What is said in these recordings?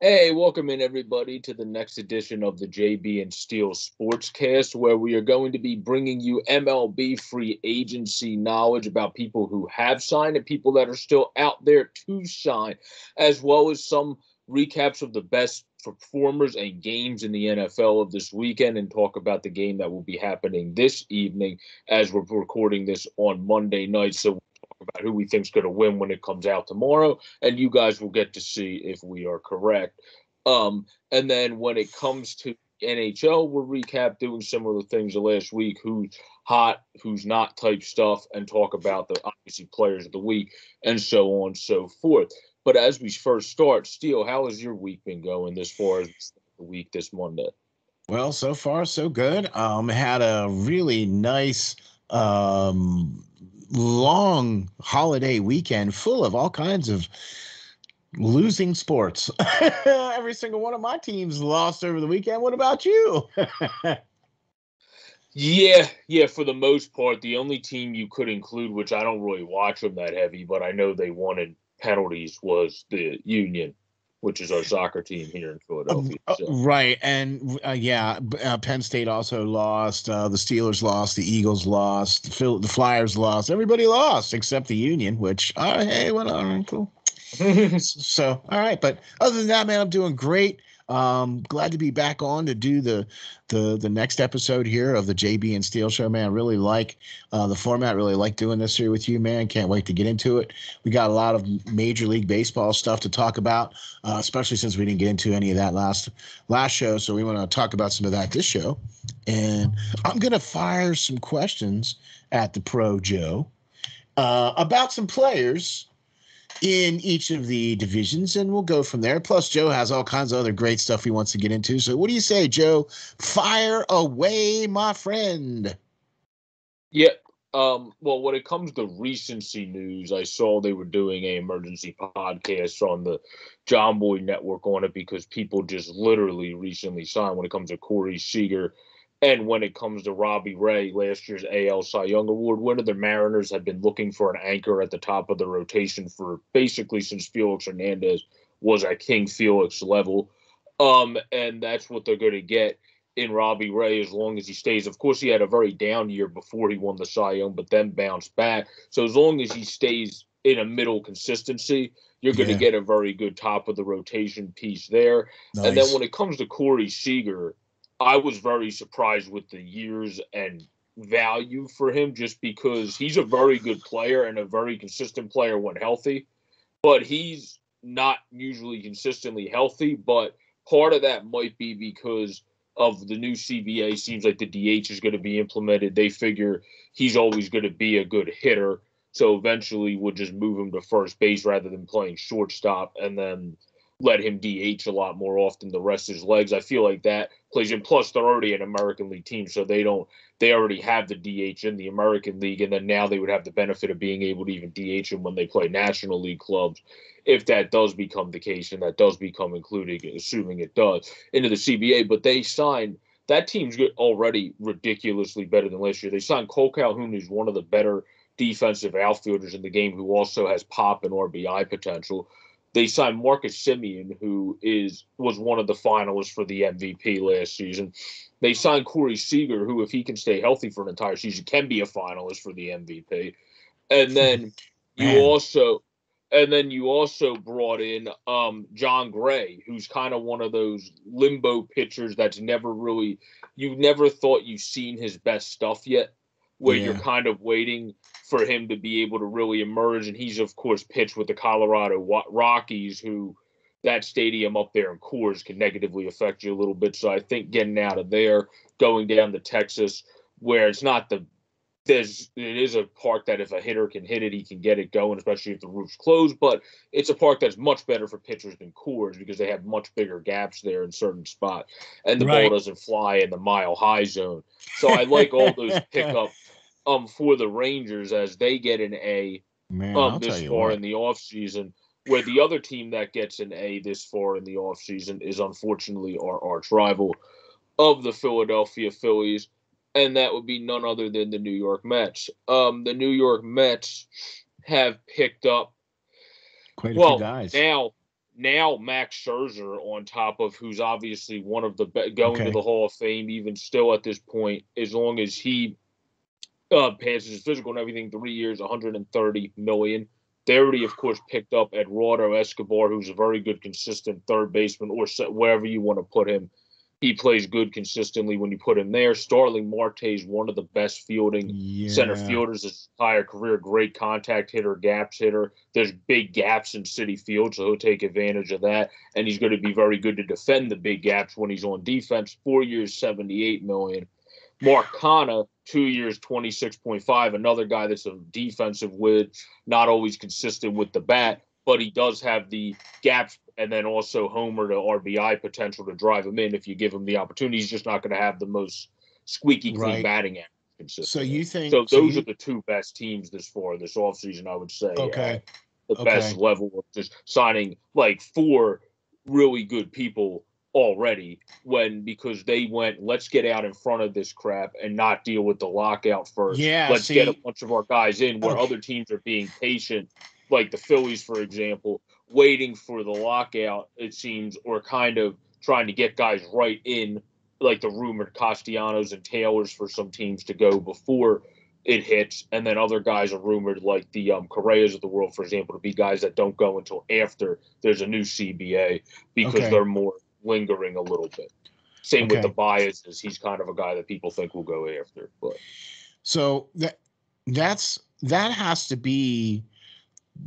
Hey, welcome in everybody to the next edition of the JB and Steel Sportscast, where we are going to be bringing you MLB free agency knowledge about people who have signed and people that are still out there to sign, as well as some recaps of the best performers and games in the NFL of this weekend, and talk about the game that will be happening this evening as we're recording this on Monday night. So about who we think's going to win when it comes out tomorrow, and you guys will get to see if we are correct. Um, and then when it comes to NHL, we'll recap doing similar things the last week, who's hot, who's not type stuff, and talk about the obviously players of the week and so on and so forth. But as we first start, Steele, how has your week been going this far as the week this Monday? Well, so far so good. Um, had a really nice um long holiday weekend full of all kinds of losing sports. Every single one of my teams lost over the weekend. What about you? yeah, yeah, for the most part, the only team you could include, which I don't really watch them that heavy, but I know they wanted penalties, was the Union which is our soccer team here in Philadelphia. Uh, so. Right, and uh, yeah, uh, Penn State also lost. Uh, the Steelers lost. The Eagles lost. The, Phil- the Flyers lost. Everybody lost except the Union, which uh, hey, what all right, cool. so all right, but other than that, man, I'm doing great. Um, glad to be back on to do the the the next episode here of the JB and Steel Show, man. Really like uh, the format. Really like doing this here with you, man. Can't wait to get into it. We got a lot of Major League Baseball stuff to talk about, uh, especially since we didn't get into any of that last last show. So we want to talk about some of that this show. And I'm gonna fire some questions at the Pro Joe uh, about some players in each of the divisions, and we'll go from there. Plus, Joe has all kinds of other great stuff he wants to get into. So, what do you say, Joe? Fire away, my friend. Yeah. Um, well, when it comes to recency news, I saw they were doing a emergency podcast on the John Boy Network on it because people just literally recently signed when it comes to Corey Seager and when it comes to Robbie Ray, last year's AL Cy Young Award winner, the Mariners have been looking for an anchor at the top of the rotation for basically since Felix Hernandez was at King Felix level. Um, and that's what they're going to get in Robbie Ray as long as he stays. Of course, he had a very down year before he won the Cy Young, but then bounced back. So as long as he stays in a middle consistency, you're going to yeah. get a very good top of the rotation piece there. Nice. And then when it comes to Corey Seager, I was very surprised with the years and value for him just because he's a very good player and a very consistent player when healthy, but he's not usually consistently healthy. But part of that might be because of the new CBA. Seems like the DH is going to be implemented. They figure he's always going to be a good hitter. So eventually we'll just move him to first base rather than playing shortstop. And then let him DH a lot more often the rest of his legs. I feel like that plays in. Plus, they're already an American League team, so they don't they already have the DH in the American League, and then now they would have the benefit of being able to even DH him when they play National League clubs, if that does become the case, and that does become included, assuming it does, into the CBA. But they signed that team's already ridiculously better than last year. They signed Kole Calhoun, who's one of the better defensive outfielders in the game, who also has pop and RBI potential they signed Marcus Semien, who is was one of the finalists for the MVP last season. They signed Corey Seager, who, if he can stay healthy for an entire season, can be a finalist for the MVP. And then you also and then you also brought in um, Jon Gray, who's kind of one of those limbo pitchers that's never really you never thought you've seen his best stuff yet, where yeah. you're kind of waiting for him to be able to really emerge. And he's, of course, pitched with the Colorado Rockies, who that stadium up there in Coors can negatively affect you a little bit. So I think getting out of there, going down to Texas, where it's not the there's it is a park that if a hitter can hit it, he can get it going, especially if the roof's closed. But it's a park that's much better for pitchers than Coors because they have much bigger gaps there in certain spots, and the right. ball doesn't fly in the mile high zone. So I like all those pickup um for the Rangers as they get an A Man, um this far in the off season. Where the other team that gets an A this far in the off season is unfortunately our arch rival of the Philadelphia Phillies, and that would be none other than the New York Mets. Um, the New York Mets have picked up quite a well, few guys now. now Max Scherzer on top of who's obviously one of the be- going Okay. to the Hall of Fame even still at this point as long as he uh, passes his physical and everything three years 130 million they already of course picked up Eduardo Escobar who's a very good consistent third baseman or wherever you want to put him he plays good consistently when you put him there Starling Marte is one of the best fielding Yeah. center fielders his entire career. Great contact hitter, gaps hitter. There's big gaps in Citi Field, so he'll take advantage of that. And he's going to be very good to defend the big gaps when he's on defense. Four years, seventy-eight million. Mark Canha, two years, twenty-six point five. Another guy that's a defensive wid, not always consistent with the bat, but he does have the gaps and then also homer to RBI potential to drive him in if you give him the opportunity. He's just not going to have the most squeaky clean Right. batting average. So you think So so those you- are the two best teams this far this offseason, I would say. okay. The best level of just signing like four really good people already when because they went, let's get out in front of this crap and not deal with the lockout first. Yeah, Let's get a bunch of our guys in where Okay. other teams are being patient, like the Phillies, for example, waiting for the lockout, it seems, or kind of trying to get guys right in, like the rumored Castellanos and Taylors for some teams to go before it hits, and then other guys are rumored, like the um, Correas of the world, for example, to be guys that don't go until after there's a new CBA because Okay. they're more lingering a little bit. Same with the Baezes. He's kind of a guy that people think will go after, but So that that's that has to be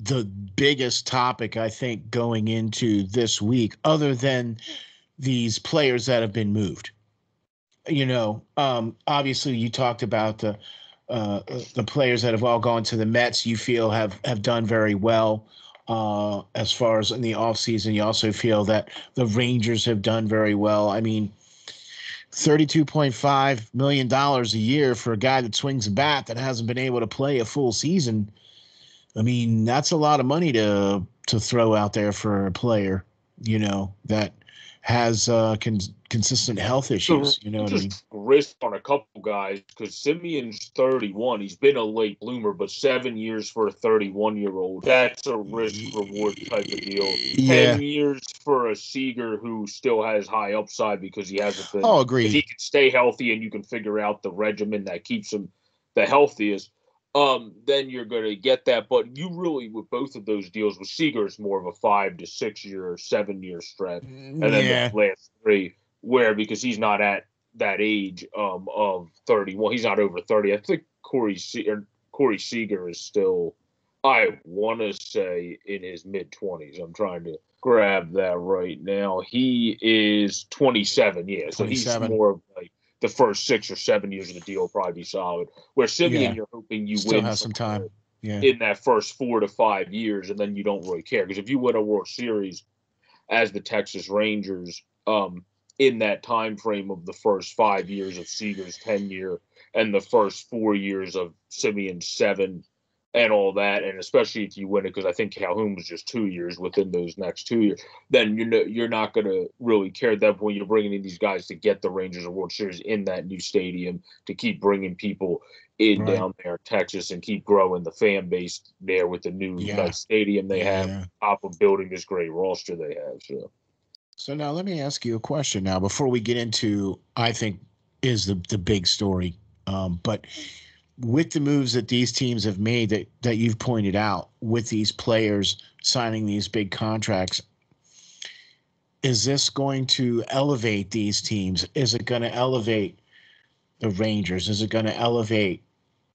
the biggest topic I think going into this week, other than these players that have been moved. You know, um, obviously you talked about the uh, the players that have all gone to the Mets. You feel have have done very well uh, as far as in the offseason. You also feel that the Rangers have done very well. I mean, $32.5 million a year for a guy that swings a bat that hasn't been able to play a full season. I mean, that's a lot of money to to throw out there for a player, you know, that has uh con- consistent health issues, you know what I mean? risk on a couple guys because Semien's 31. He's been a late bloomer, but seven years for a 31 year old. That's a risk reward type of deal. Yeah. 10 years for a Seager who still has high upside because he hasn't been. Oh, if he can stay healthy and you can figure out the regimen that keeps him the healthiest, um, then you're going to get that. But you really, with both of those deals, with Seager, it's more of a five to six year or seven year stretch and then Yeah. the last three where because he's not at that age um of 31 he's not over 30 i think corey Se- or corey seager is still i want to say in his mid 20s i'm trying to grab that right now he is 27 yeah so 27. he's more of like the first six or seven years of the deal will probably be solid where semien Yeah. you're hoping you Still win has some time. Yeah. in that first four to five years, and then you don't really care because if you win a World Series as the Texas Rangers, um, in that time frame of the first five years of Seager's tenure and the first four years of Semien's seven and all that, and especially if you win it, because I think Calhoun was just two years within those next two years, then you know you're not going to really care at that point. You're bringing in these guys to get the Rangers a World Series in that new stadium to keep bringing people in Right. down there in Texas and keep growing the fan base there with the new Yeah. nice stadium they have, Yeah. top of building this great roster they have. So So now let me ask you a question now before we get into I think is the the big story. Um, but with the moves that these teams have made that that you've pointed out with these players signing these big contracts is this going to elevate these teams? Is it going to elevate the rangers? Is it going to elevate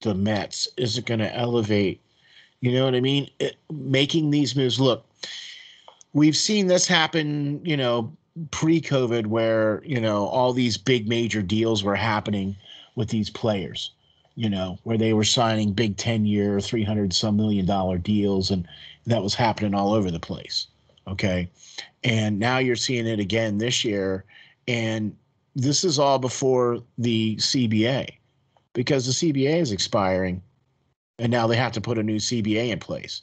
the mets? Is it going to elevate you know what i mean? It, making these moves look we've seen this happen you know pre-covid where you know all these big major deals were happening with these players you know, where they were signing big 10 year, 300 some million dollar deals, and that was happening all over the place. Okay. And now you're seeing it again this year. And this is all before the CBA because the CBA is expiring and now they have to put a new CBA in place.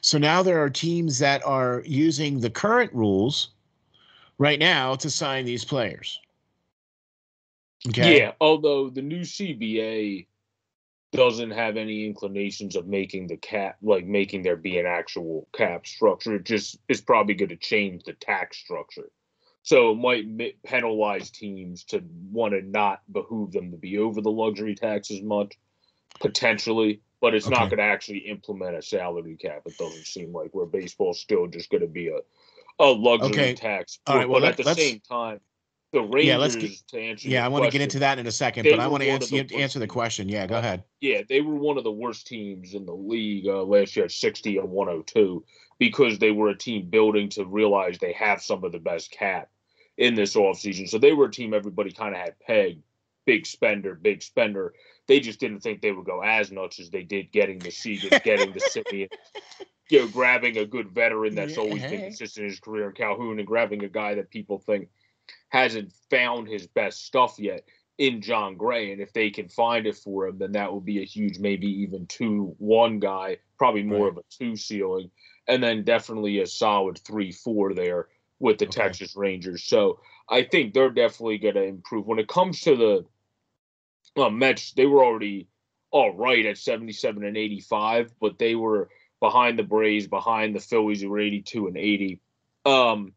So now there are teams that are using the current rules right now to sign these players. Okay. yeah, although the new CBA doesn't have any inclinations of making the cap like making there be an actual cap structure. It just is probably going to change the tax structure. So it might penalize teams to want to not behoove them to be over the luxury tax as much, potentially, but it's okay. not going to actually implement a salary cap. It doesn't seem like where baseball's still just going to be a a luxury okay. tax. All right, well, but let, at the same time, the Rangers yeah, let's get, to answer. Yeah, I want to get into that in a second, but I want to answer the answer the question. Yeah, go ahead. Yeah, they were one of the worst teams in the league uh, last year, sixty and one hundred two, because they were a team building to realize they have some of the best cap in this offseason. So they were a team everybody kind of had pegged, big spender, big spender. They just didn't think they would go as much as they did getting the Seagans, getting the Semien, you know, grabbing a good veteran that's always been consistent in his career in Calhoun and grabbing a guy that people think – hasn't found his best stuff yet in Jon Gray. And if they can find it for him, then that would be a huge, maybe even two one guy, probably more right. of a two ceiling, and then definitely a solid three four there with the okay. Texas Rangers. So I think they're definitely going to improve. When it comes to the uh, Mets, they were already all right at 77 and 85, but they were behind the Braves, behind the Phillies, who were 82 and 80. Um,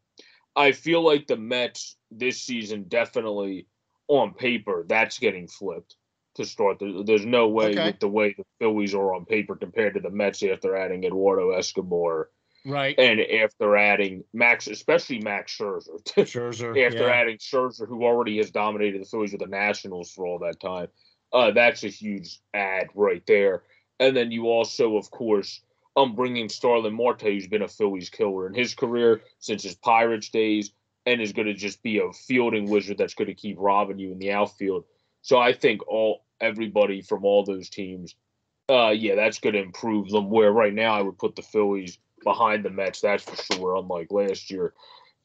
I feel like the Mets this season definitely on paper that's getting flipped to start. There's no way okay. with the way the Phillies are on paper compared to the Mets after adding Eduardo Escobar. Right. And after adding Max, especially Max Scherzer. Scherzer. after yeah. adding Scherzer, who already has dominated the Phillies with the Nationals for all that time. Uh, that's a huge ad right there. And then you also, of course, I'm bringing Starling Marte, who's been a Phillies killer in his career since his Pirates days, and is going to just be a fielding wizard that's going to keep robbing you in the outfield. So I think all everybody from all those teams, uh, yeah, that's going to improve them. Where right now I would put the Phillies behind the Mets, that's for sure, unlike last year.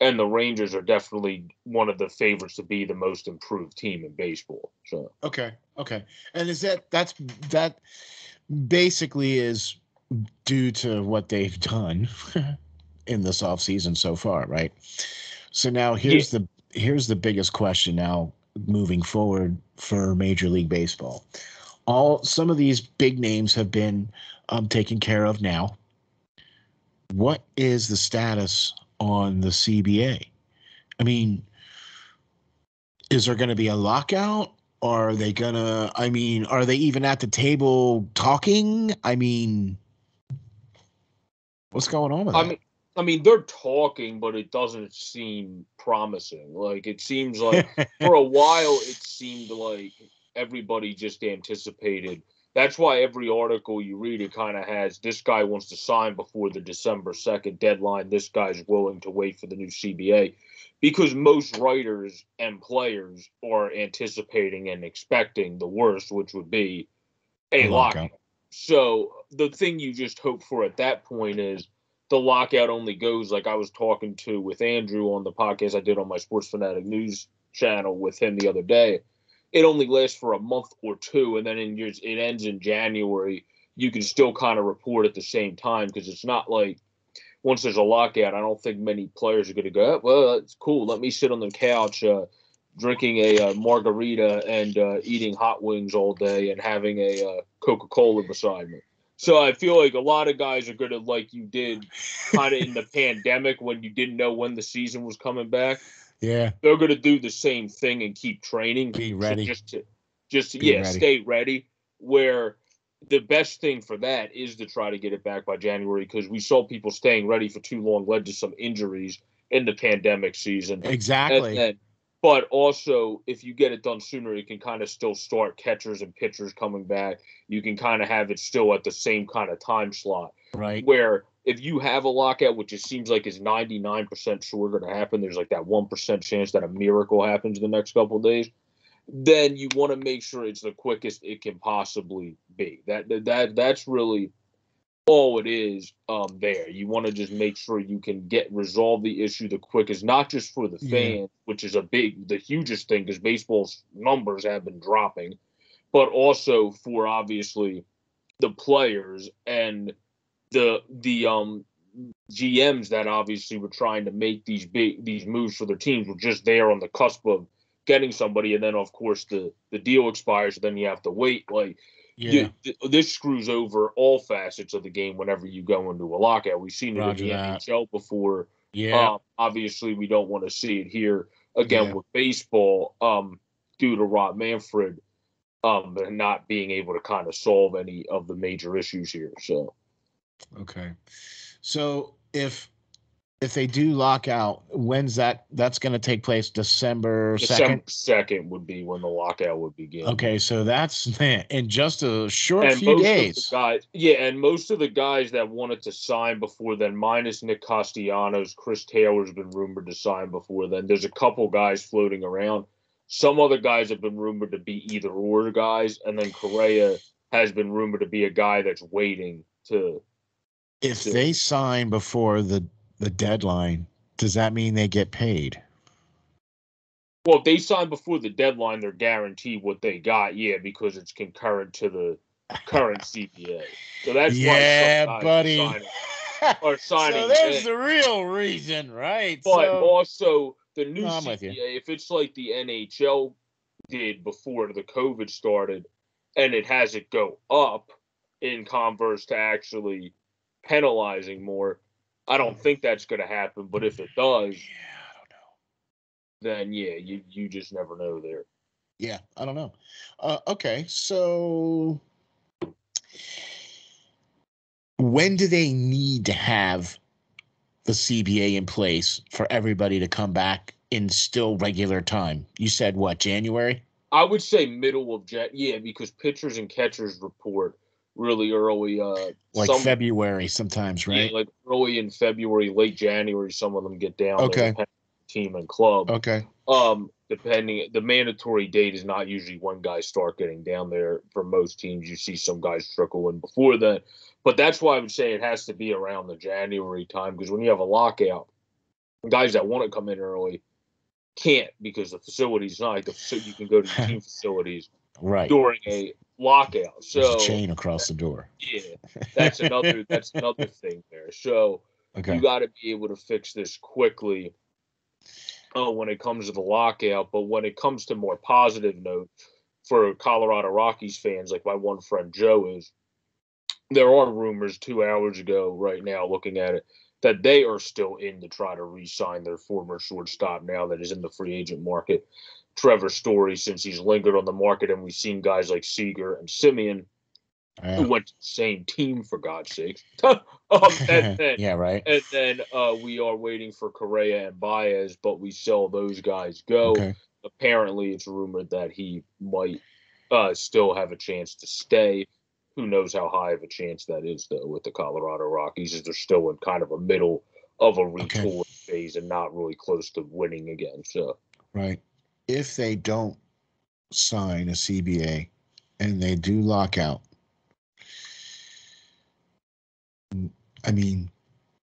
And the Rangers are definitely one of the favorites to be the most improved team in baseball. So okay, okay, and is that that's that basically is due to what they've done in this offseason so far, right? So now here's yeah. the here's the biggest question now moving forward for Major League Baseball. All some of these big names have been um, taken care of now. What is the status on the CBA? I mean, is there going to be a lockout? Are they gonna? I mean, are they even at the table talking? I mean, What's going on with I that? mean, I mean, they're talking, but it doesn't seem promising. Like it seems like for a while, it seemed like everybody just anticipated. That's why every article you read, it kind of has this guy wants to sign before the December 2nd deadline. This guy's willing to wait for the new CBA because most writers and players are anticipating and expecting the worst, which would be a lockout. So the thing you just hope for at that point is the lockout only goes like I was talking to with Andrew on the podcast I did on my Sports Fanatic News channel with him the other day. It only lasts for a month or two, and then in years it ends in January. You can still kind of report at the same time because it's not like once there's a lockout, I don't think many players are going to go. Oh, well, it's cool. Let me sit on the couch. Uh, drinking a uh, margarita and uh, eating hot wings all day and having a uh, Coca Cola beside me. So I feel like a lot of guys are going to, like you did, kind of in the pandemic when you didn't know when the season was coming back. Yeah, they're going to do the same thing and keep training. Be ready. just to, just to, yeah, ready. stay ready. Where the best thing for that is to try to get it back by January because we saw people staying ready for too long led to some injuries in the pandemic season. Exactly. And then but also if you get it done sooner you can kind of still start catchers and pitchers coming back. You can kind of have it still at the same kind of time slot. Right. Where if you have a lockout which it seems like is 99% sure going to happen there's like that 1% chance that a miracle happens in the next couple days then you want to make sure it's the quickest it can possibly be. That that that's really all it is um, there. You want to just make sure you can get resolve the issue the quickest, not just for the fans, yeah. which is a big, the hugest thing because baseball's numbers have been dropping, but also for obviously the players and the the um GMs that obviously were trying to make these big these moves for their teams were just there on the cusp of getting somebody, and then of course the the deal expires, then you have to wait. Like you, th- this screws over all facets of the game whenever you go into a lockout. We've seen it Roger in the that. NHL before. Yeah. Um, obviously, we don't want to see it here again Yeah. with baseball um, due to Rob Manfred um, not being able to kind of solve any of the major issues here. So, Okay. So if if they do lock out, when's that that's going to take place? December December 2nd? 2nd would be when the lockout would begin. Okay, so that's in just a short and few days. guys, yeah, and most of the guys that wanted to sign before then, minus Nick Castellanos, Chris Taylor's been rumored to sign before then. There's a couple guys floating around. Some other guys have been rumored to be either or guys, and then Correa has been rumored to be a guy that's waiting to. if they sign before the the deadline, does that mean they get paid? Well, if they sign before the deadline, they're guaranteed what they got, yeah, because it's concurrent to the current CBA. So that's yeah, why buddy. Are signing, so there's in. the real reason, right? But So- also the new I'm. CBA, if it's like the NHL did before the COVID started, and it has it go up in converse to actually penalizing more, I don't think that's going to happen. But if it does, yeah, I don't know. then yeah, you you just never know there. Yeah, I don't know. Uh, okay, so when do they need to have the CBA in place for everybody to come back in still regular time? You said what, January? I would say middle of Jan, yeah, because pitchers and catchers report really early. Uh, Like some- February sometimes, right? Yeah, like early in February, late January. Some of them get down. Okay. Team and club. okay. Um, depending, the mandatory date is not usually when guys start getting down there. For most teams, you see some guys trickle in before that, but that's why I would say it has to be around the January time because when you have a lockout, guys that want to come in early can't because the facility's not like the so you can go to the team facilities Right. during a lockout. So chain across the door. yeah, that's another that's another thing there. So Okay. you got to be able to fix this quickly Oh, when it comes to the lockout. But when it comes to more positive note for Colorado Rockies fans, like my one friend Joe is, there are rumors two hours ago, right now, looking at it, that they are still in to try to re-sign their former shortstop now that is in the free agent market. Trevor Story, since he's lingered on the market, and we've seen guys like Seager and Semien Yeah. who went to the same team for God's sake. um, and then, yeah, right. and then uh, we are waiting for Correa and Baez, but we saw those guys go. Okay. Apparently, it's rumored that he might uh, still have a chance to stay. Who knows how high of a chance that is, though, with the Colorado Rockies, as they're still in kind of a middle of a Okay. phase and not really close to winning again. So, Right. If they don't sign a CBA and they do lock out, I mean,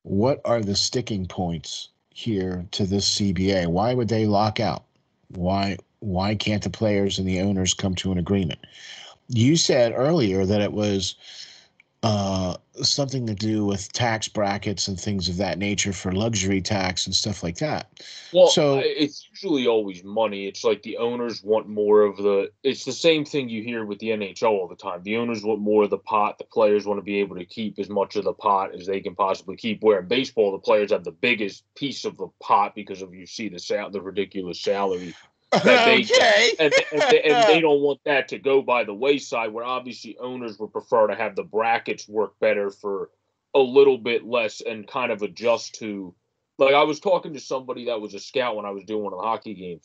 what are the sticking points here to this CBA? Why would they lock out? Why why can't the players and the owners come to an agreement? You said earlier that it was uh, something to do with tax brackets and things of that nature for luxury tax and stuff like that. Well, So- it's usually always money. It's like the owners want more of the. It's the same thing you hear with the NHL all the time. The owners want more of the pot. The players want to be able to keep as much of the pot as they can possibly keep. Where in baseball, the players have the biggest piece of the pot because of you see the sal- the ridiculous salary they okay. and, and, they, and they don't want that to go by the wayside where obviously owners would prefer to have the brackets work better for a little bit less and kind of adjust to like i was talking to somebody that was a scout when i was doing a hockey game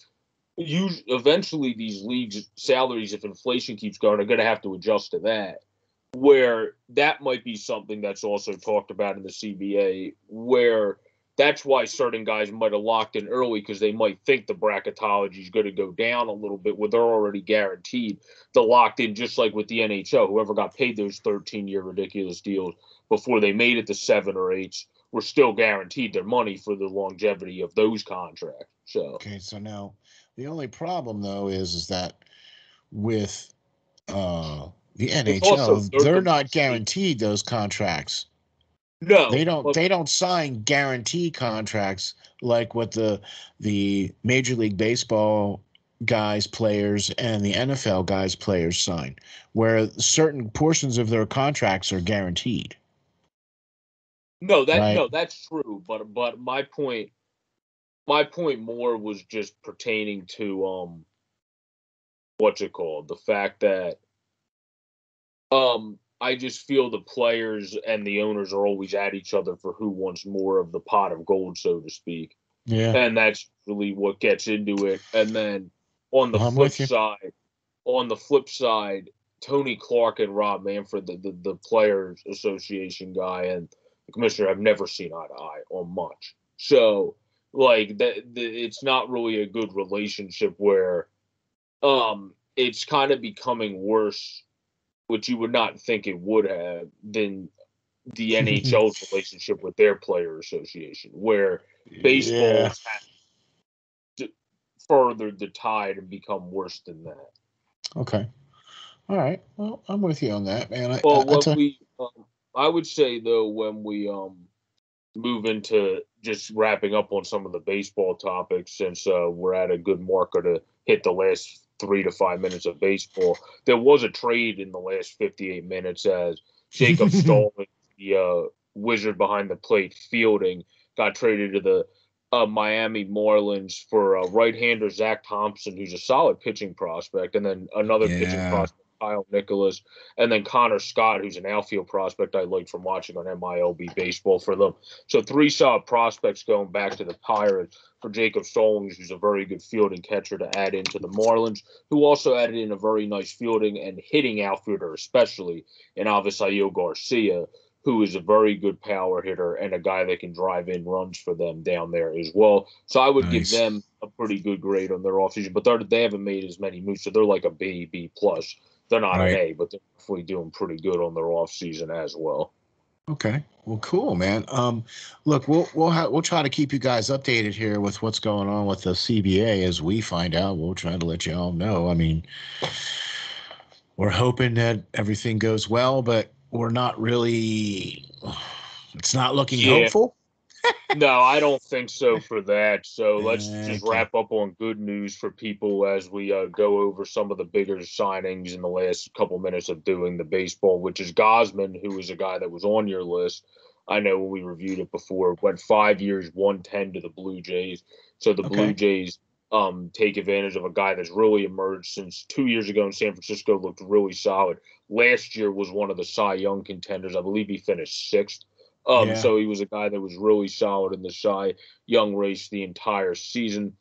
you eventually these leagues salaries if inflation keeps going are going to have to adjust to that where that might be something that's also talked about in the cba where that's why certain guys might have locked in early because they might think the bracketology is going to go down a little bit where they're already guaranteed the locked in, just like with the NHL. Whoever got paid those 13 year ridiculous deals before they made it to seven or eights were still guaranteed their money for the longevity of those contracts. So, Okay, so now the only problem though is is that with uh the NHL, they're not guaranteed those contracts. No, They don't but- they don't sign guarantee contracts like what the the Major League Baseball guys players and the NFL guys players sign, where certain portions of their contracts are guaranteed. No, that right? no, that's true. But but my point, my point more was just pertaining to um, what's it called? The fact that um, I just feel the players and the owners are always at each other for who wants more of the pot of gold, so to speak. Yeah, and that's really what gets into it. And then on the I'm flip side, on the flip side, Tony Clark and Rob Manfred, the, the, the Players Association guy, and the commissioner have never seen eye to eye on much. So like that, it's not really a good relationship where um it's kind of becoming worse, which you would not think it would have than the NHL's relationship with their player association, where baseball yeah. has furthered the tide and become worse than that. Okay. All right. Well, I'm with you on that, man. I, well, I, what we um, I would say though, when we um move into just wrapping up on some of the baseball topics, since uh, we're at a good marker to hit the last three to five minutes of baseball, there was a trade in the last 58 minutes as Jacob Stallings, the uh, wizard behind the plate fielding, got traded to the uh, Miami Marlins for uh, right-hander Zach Thompson, who's a solid pitching prospect, and then another yeah. pitching prospect Kyle Nicolas, and then Connor Scott, who's an outfield prospect I liked from watching on MILB baseball for them. So three solid prospects going back to the Pirates for Jacob Stallings, who's a very good fielding catcher to add into the Marlins, who also added in a very nice fielding and hitting outfielder, especially in Avisail Garcia, who is a very good power hitter and a guy that can drive in runs for them down there as well. So I would nice. give them a pretty good grade on their offseason, but they haven't made as many moves, so they're like a B, B plus. They're not right. an A, but they're definitely doing pretty good on their off season as well. Okay. Well, cool, man. Um, look, we'll we'll ha- we'll try to keep you guys updated here with what's going on with the CBA as we find out. We'll try to let you all know. I mean, we're hoping that everything goes well, but we're not really. It's not looking yeah. hopeful no, I don't think so for that. So let's just wrap up on good news for people as we uh, go over some of the bigger signings in the last couple minutes of doing the baseball, which is Gausman, who is a guy that was on your list. I know when we reviewed it before, went five years, 110 to the Blue Jays. So the okay. Blue Jays um, take advantage of a guy that's really emerged since two years ago in San Francisco, looked really solid. Last year was one of the Cy Young contenders. I believe he finished sixth. Um, yeah. So he was a guy that was really solid in the Cy Young race the entire season.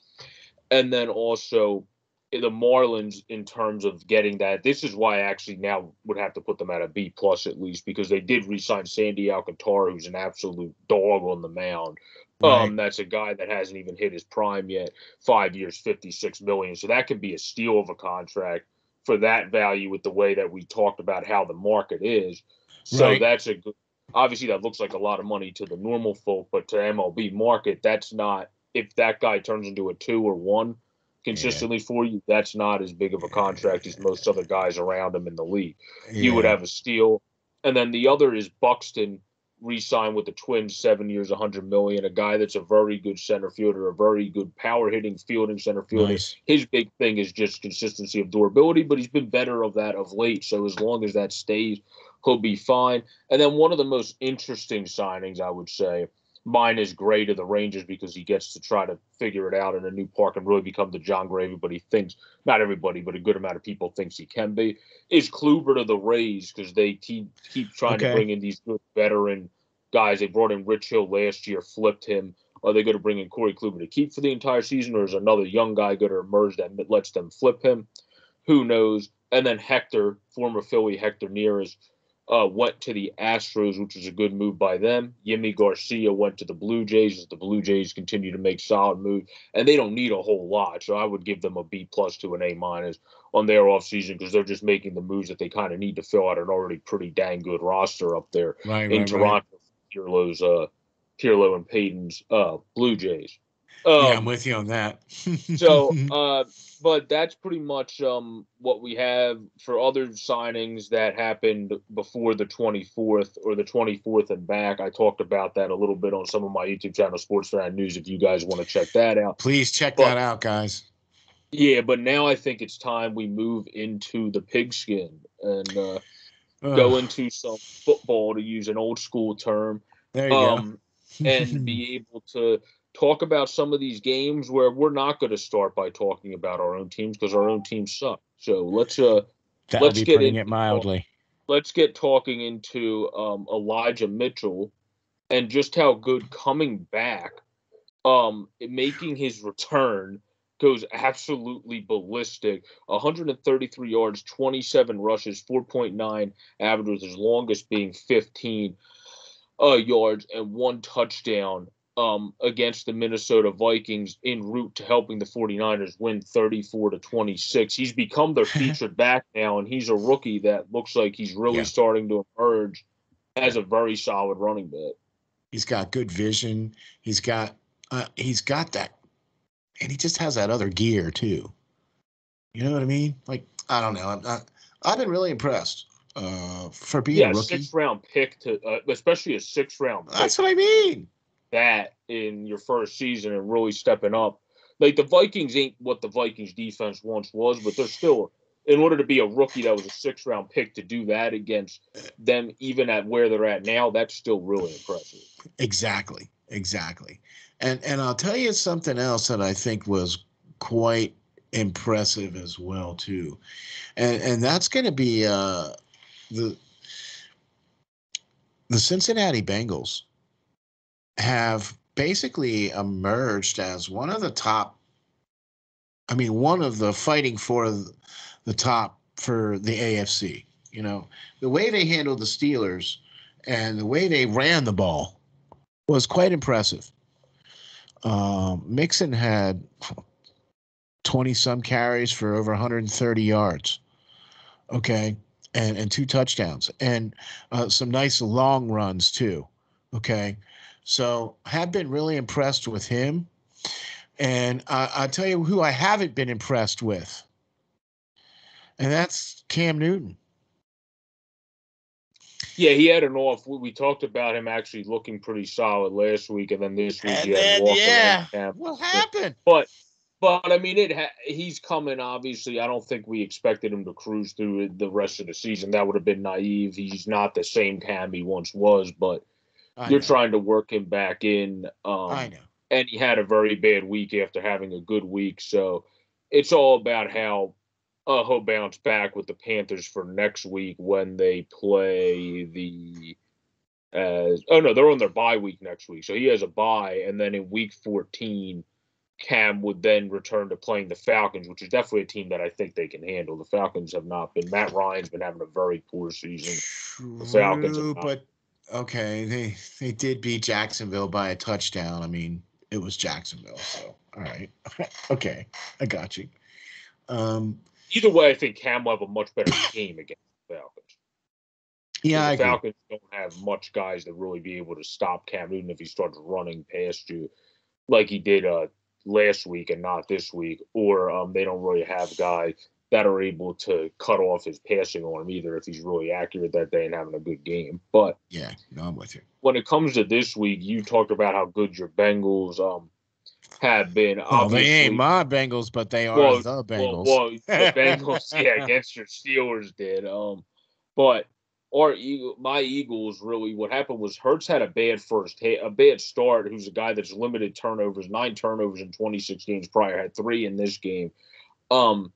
And then also the Marlins, in terms of getting that, this is why I actually now would have to put them at a B plus at least because they did re-sign Sandy Alcantara, who's an absolute dog on the mound. Right. Um, that's a guy that hasn't even hit his prime yet. Five years, fifty-six million. So that could be a steal of a contract for that value with the way that we talked about how the market is. So right. that's a good obviously that looks like a lot of money to the normal folk, but to MLB market, that's not. If that guy turns into a two or one consistently yeah. for you, that's not as big of a contract as most other guys around him in the league. Yeah. You would have a steal, and then the other is Buxton re-signed with the Twins, seven years, a hundred million. A guy that's a very good center fielder, a very good power hitting, fielding center fielder. Nice. His big thing is just consistency of durability, but he's been better of that of late. So as long as that stays, he'll be fine. And then one of the most interesting signings, I would say, mine is Gray to the Rangers because he gets to try to figure it out in a new park and really become the Jon Gray everybody thinks, not everybody, but a good amount of people thinks he can be. Is Kluber to the Rays because they keep, keep trying okay. to bring in these good veteran guys. They brought in Rich Hill last year, flipped him. Are they going to bring in Corey Kluber to keep for the entire season, or is another young guy going to emerge that lets them flip him? Who knows? And then Hector, former Philly Hector Neris, uh, went to the Astros, which was a good move by them. Yimi Garcia went to the Blue Jays as the Blue Jays continue to make solid moves, and they don't need a whole lot. So I would give them a B plus to an A minus on their offseason because they're just making the moves that they kind of need to fill out an already pretty dang good roster up there right, in right, Toronto. Right. Pirlo's, uh, Pirlo and Payton's uh, Blue Jays. Um, yeah, I'm with you on that. so, uh, but that's pretty much um, what we have for other signings that happened before the 24th or the 24th and back. I talked about that a little bit on some of my YouTube channel, Sports Fan News. If you guys want to check that out, please check but, that out, guys. Yeah, but now I think it's time we move into the pigskin and uh, go into some football, to use an old school term. There you um, and be able to talk about some of these games where we're not going to start by talking about our own teams because our own teams suck. So let's uh That let's get into- it mildly. let's get talking into um, Elijah Mitchell and just how good coming back, um, making his return goes absolutely ballistic. 133 yards, 27 rushes, 4.9 average, with his longest being 15 uh, yards and one touchdown. Um, against the Minnesota Vikings en route to helping the 49ers win 34 to 26. He's become their featured back now, and he's a rookie that looks like he's really Yeah. starting to emerge as a very solid running back. He's got good vision. He's got uh, he's got that, and he just has that other gear too. You know what I mean? Like I don't know. I'm not, I've been really impressed uh, for being Yeah, a rookie. six round pick to, uh, especially a six round pick. That's what I mean. That in your first season and really stepping up. Like the Vikings ain't what the Vikings defense once was, but they're still in order to be a rookie that was a six round pick to do that against them even at where they're at now, that's still really impressive. Exactly. Exactly. And and I'll tell you something else that I think was quite impressive as well too. And and that's going to be uh the the Cincinnati Bengals have basically emerged as one of the top I mean one of the fighting for the top for the AFC, you know. The way they handled the Steelers and the way they ran the ball was quite impressive. Um, Mixon had 20 some carries for over 130 yards. Okay. And, and two touchdowns and uh, some nice long runs too. Okay. So have been really impressed with him. And I I'll tell you who I haven't been impressed with. And that's Cam Newton. Yeah, he had an off. We, talked about him actually looking pretty solid last week, and then this week And he had then, yeah. and What happened? But but I mean, it ha- he's coming. Obviously, I don't think we expected him to cruise through the rest of the season. That would have been naive. He's not the same Cam he once was. But I you're know. trying to work him back in. Um, I know. and he had a very bad week after having a good week. So it's all about how uh, he'll bounce back with the Panthers for next week when they play the. As oh no, they're on their bye week next week, so he has a bye, and then in week 14, Cam would then return to playing the Falcons, which is definitely a team that I think they can handle. The Falcons have not been. Matt Ryan's been having a very poor season. The Falcons not. but okay, they they did beat Jacksonville by a touchdown. I mean, it was Jacksonville, so all right, okay, I got you. Um, Either way, I think Cam will have a much better game against the Falcons. yeah, I the. Falcons don't have much guys that really be able to stop Cam Newton if he starts running past you like he did uh last week and not this week, or um they don't really have guys that are able to cut off his passing on him either if he's really accurate that day and having a good game. But Yeah, no, I'm with you. when it comes to this week, you talked about how good your Bengals um have been. Well, they ain't my Bengals, but they are Well, the Bengals. well, the Bengals, yeah, against your Steelers did. Um, but our Eagle, my Eagles, really, what happened was Hurts had a bad first, a bad start. Who's a guy that's limited turnovers, nine turnovers in 26 games prior, had three in this game. Um,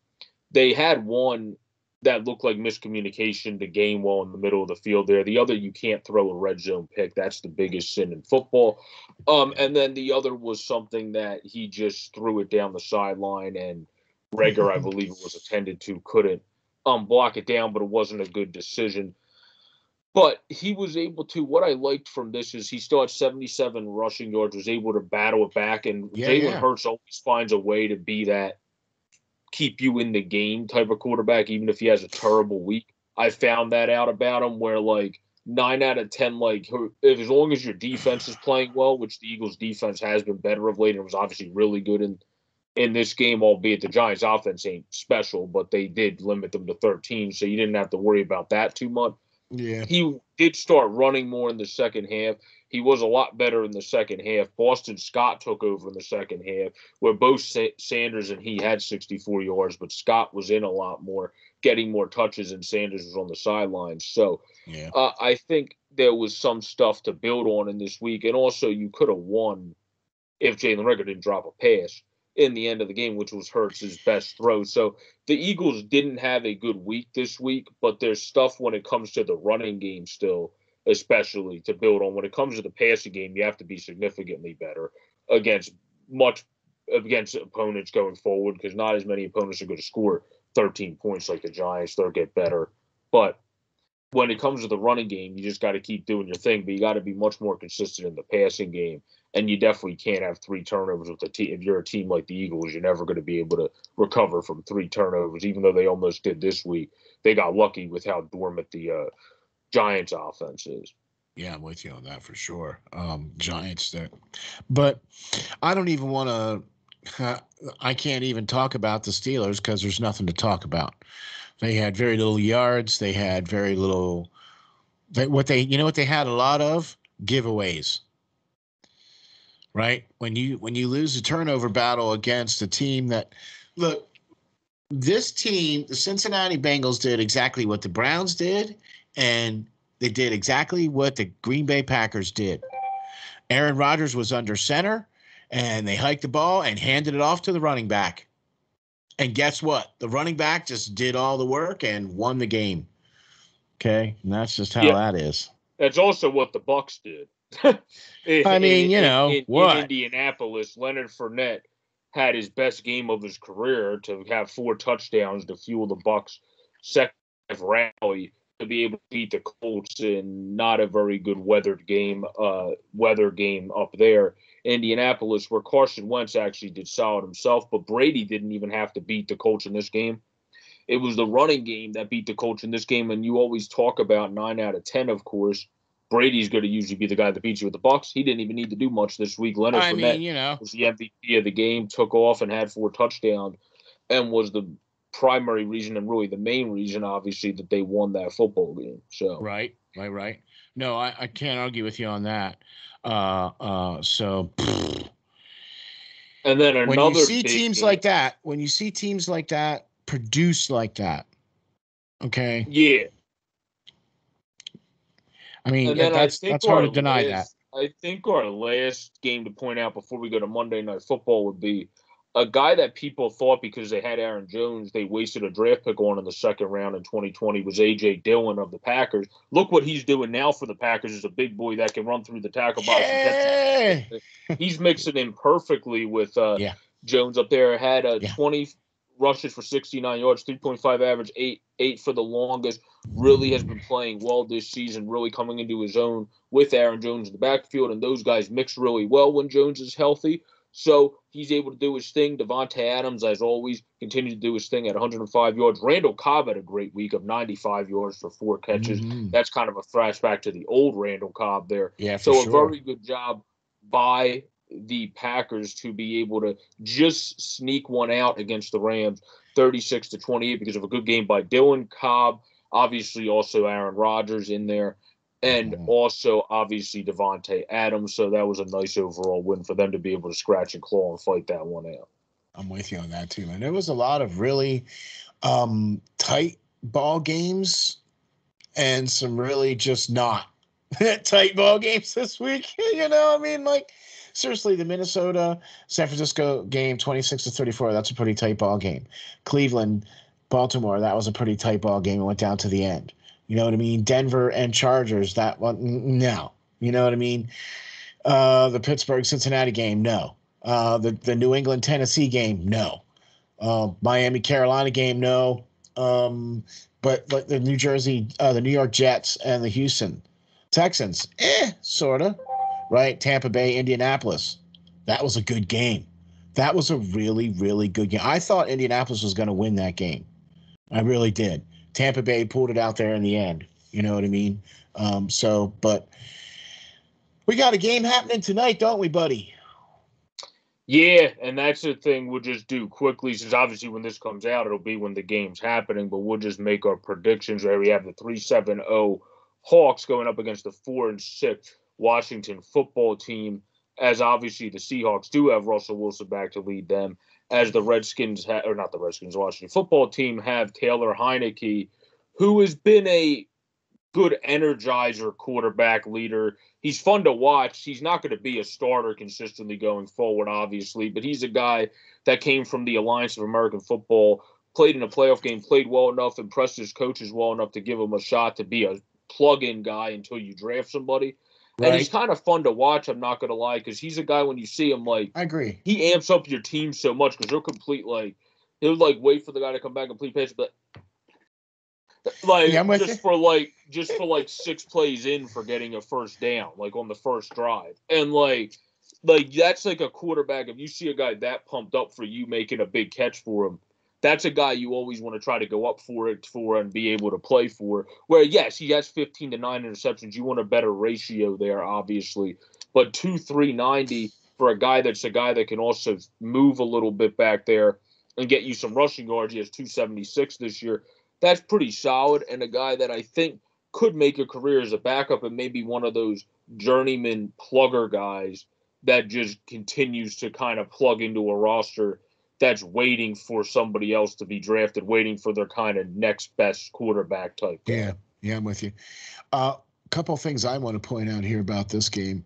they had one that looked like miscommunication to Gainwell in the middle of the field there. The other, you can't throw a red zone pick. That's the biggest sin in football. Um, and then the other was something that he just threw it down the sideline and Reagor, I believe it was attended to, couldn't um block it down, but it wasn't a good decision. But he was able to. What I liked from this is he still had 77 rushing yards, was able to battle it back, and Yeah, Jalen yeah. Hurts always finds a way to be that keep you in the game type of quarterback, even if he has a terrible week. I found that out about him, where like nine out of ten, like if as long as your defense is playing well, which the Eagles' defense has been better of late, and was obviously really good in in this game, albeit the Giants' offense ain't special, but they did limit them to 13, so you didn't have to worry about that too much. Yeah. He did start running more in the second half. He was a lot better in the second half. Boston Scott took over in the second half, where both Sanders and he had 64 yards, but Scott was in a lot more, getting more touches, and Sanders was on the sidelines. So Yeah. uh, I think there was some stuff to build on in this week, and also you could have won if Jalen Reagor didn't drop a pass in the end of the game, which was Hurts' best throw. So the Eagles didn't have a good week this week, but there's stuff when it comes to the running game still, especially to build on. When it comes to the passing game, you have to be significantly better against much against opponents going forward because not as many opponents are going to score 13 points like the Giants. They'll get better, but when it comes to the running game, you just got to keep doing your thing, but you got to be much more consistent in the passing game. And you definitely can't have three turnovers with a team. If you're a team like the Eagles, you're never going to be able to recover from three turnovers, even though they almost did this week. They got lucky with how dormant the uh, Giants' offense is. Yeah, I'm with you on that for sure. Um, Giants there, but I don't even want to. I can't even talk about the Steelers because there's nothing to talk about. They had very little yards. They had very little. They, what they, you know, what they had a lot of giveaways. Right when you when you lose a turnover battle against a team that, look, this team, the Cincinnati Bengals did exactly what the Browns did, and they did exactly what the Green Bay Packers did. Aaron Rodgers was under center, and they hiked the ball and handed it off to the running back. And guess what? The running back just did all the work and won the game. Okay, and that's just how Yeah. that is. That's also what the Bucks did. In- I mean, in- you in- know, in, in what? Indianapolis, Leonard Fournette had his best game of his career to have four touchdowns to fuel the Bucks' second rally to be able to beat the Colts in not a very good weathered game, uh, weather game up there. Indianapolis, where Carson Wentz actually did solid himself, but Brady didn't even have to beat the Colts in this game. It was the running game that beat the Colts in this game, and you always talk about nine out of ten, of course. Brady's going to usually be the guy that beats you with the Bucks. He didn't even need to do much this week. Leonard I Fournette mean, you know, was the MVP of the game, took off and had four touchdowns, and was the primary reason and really the main reason, obviously, that they won that football game. So right, right, right. No, I, I can't argue with you on that. Uh, uh, so and then when you see teams game- like that, when you see teams like that produce like that, okay. yeah, I mean, yeah, that's I that's hard to deny that. I think our last game to point out before we go to Monday Night Football would be a guy that people thought because they had Aaron Jones, they wasted a draft pick on in the second round in 2020 was AJ Dillon of the Packers. Look what he's doing now for the Packers as a big boy that can run through the tackle box. Yeah. he's mixing in perfectly with uh, Yeah. Jones up there. Had uh, Yeah. 20 rushes for 69 yards, 3.5 average, eight eight for the longest. Really has been playing well this season. Really coming into his own with Aaron Jones in the backfield, and those guys mix really well when Jones is healthy. So he's able to do his thing. Davante Adams, as always, continues to do his thing at 105 yards. Randall Cobb had a great week of 95 yards for four catches. Mhm. That's kind of a flashback to the old Randall Cobb there. Yeah, So a very good job by the Packers to be able to just sneak one out against the Rams, 36 to 28, because of a good game by Dylan Cobb. Obviously, also Aaron Rodgers in there, and Mhm. also obviously Davante Adams. So that was a nice overall win for them to be able to scratch and claw and fight that one out. I'm with you on that too, man. There was a lot of really um, tight ball games and some really just not tight ball games this week. you know, I mean, like seriously, the Minnesota San Francisco game, 26 to 34, that's a pretty tight ball game. Cleveland, Baltimore, that was a pretty tight ball game. It went down to the end. You know what I mean? Denver and Chargers, that one, no. You know what I mean? Uh, the Pittsburgh Cincinnati game, no. Uh, the the New England Tennessee game, no. Uh, Miami Carolina game, no. Um, but but the New Jersey, uh, the New York Jets and the Houston Texans, eh, sorta, right? Tampa Bay, Indianapolis, that was a good game. That was a really really good game. I thought Indianapolis was going to win that game. I really did. Tampa Bay pulled it out there in the end. You know what I mean? Um, so, but we got a game happening tonight, don't we, buddy? Yeah, and that's the thing we'll just do quickly, since obviously when this comes out, it'll be when the game's happening, but we'll just make our predictions where we have the 3 7 0 Hawks going up against the four and six Washington football team. As obviously the Seahawks do have Russell Wilson back to lead them, as the Redskins ha- or not the Redskins, Washington football team have Taylor Heinicke, who has been a good energizer quarterback leader. He's fun to watch. He's not going to be a starter consistently going forward, obviously, but he's a guy that came from the Alliance of American Football, played in a playoff game, played well enough, impressed his coaches well enough to give him a shot to be a plug-in guy until you draft somebody. Right. And he's kind of fun to watch. I'm not gonna lie, because he's a guy when you see him, like I agree, he amps up your team so much because they're complete like he'll like wait for the guy to come back and complete pass, but like yeah, just you. for like just for like six plays in for getting a first down, like on the first drive, and like like that's like a quarterback. If you see a guy that pumped up for you making a big catch for him, that's a guy you always want to try to go up for it for and be able to play for. Where yes, he has 15 to 9 interceptions. You want a better ratio there, obviously. But two three ninety for a guy that's a guy that can also move a little bit back there and get you some rushing yards. He has 276 this year that's pretty solid and a guy that I think could make a career as a backup and maybe one of those journeyman plugger guys that just continues to kind of plug into a roster that's waiting for somebody else to be drafted, waiting for their kind of next best quarterback type. Yeah, yeah, I'm with you. A uh, couple things I want to point out here about this game.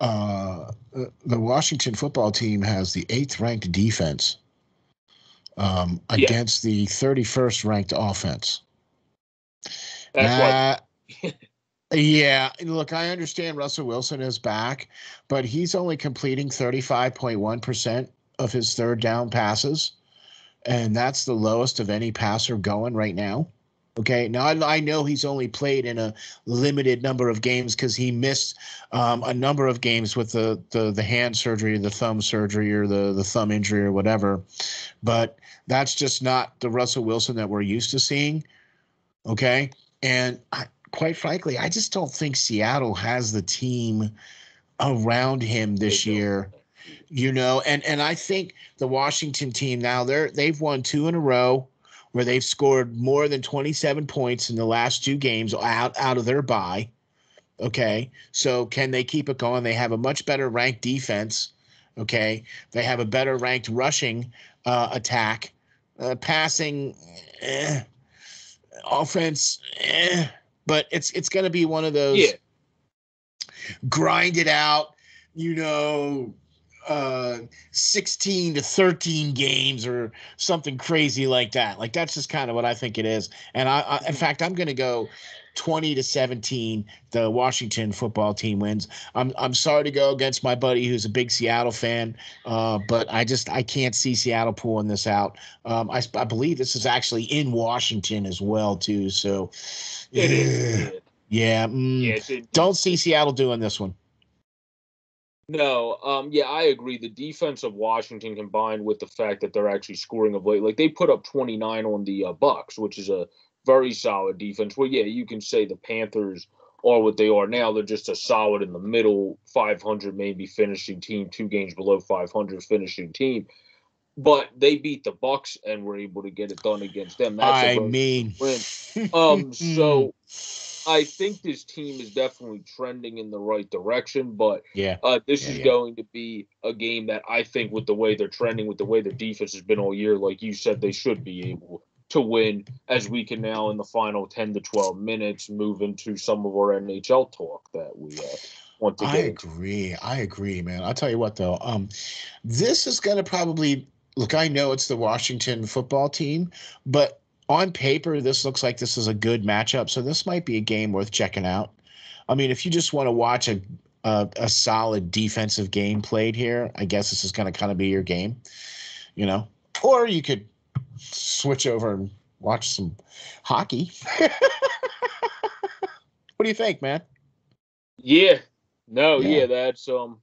Uh, the Washington football team has the eighth ranked defense um, against yeah. the 31st ranked offense. That's uh, yeah, look, I understand Russell Wilson is back, but he's only completing 35.1% of his third down passes. And that's the lowest of any passer going right now. Okay. Now I, I know he's only played in a limited number of games because he missed um, a number of games with the, the the hand surgery, the thumb surgery, or the the thumb injury, or whatever. But that's just not the Russell Wilson that we're used to seeing. Okay. And I, quite frankly, I just don't think Seattle has the team around him this year. You know, and and I think the Washington team now they're they've won two in a row where they've scored more than 27 points in the last two games out out of their bye. Okay. So can they keep it going? They have a much better ranked defense. Okay. They have a better ranked rushing uh, attack. Uh, passing, eh. offense, eh. but it's it's going to be one of those yeah. grind it out, you know, uh 16 to 13 games or something crazy like that. Like that's just kind of what i think it is. And i, I in fact i'm going to go 20 to 17 the washington football team wins. I'm i'm sorry to go against my buddy who's a big seattle fan uh, but i just i can't see seattle pulling this out. Um, I, I believe this is actually in washington as well too so yeah, yeah, mm, yeah don't see seattle doing this one no, um, yeah, I agree. The defense of Washington combined with the fact that they're actually scoring of late, like they put up 29 on the uh, Bucks, which is a very solid defense. Well, yeah, you can say the Panthers are what they are now. They're just a solid in the middle, 500 maybe finishing team, two games below 500 finishing team. But they beat the Bucks and were able to get it done against them. That's I mean, win. um, so I think this team is definitely trending in the right direction, but yeah, uh, this yeah, is yeah. going to be a game that I think, with the way they're trending, with the way their defense has been all year, like you said, they should be able to win. As we can now, in the final ten to twelve minutes, move into some of our NHL talk that we uh, want to. I agree. I agree, man. I'll tell you what, though, um, this is going to probably look. I know it's the Washington football team, but on paper, this looks like this is a good matchup. So this might be a game worth checking out. I mean, if you just want to watch a a, a solid defensive game played here, I guess this is going to kind of be your game, you know. Or you could switch over and watch some hockey. what do you think, man? Yeah. No, yeah. yeah, that's um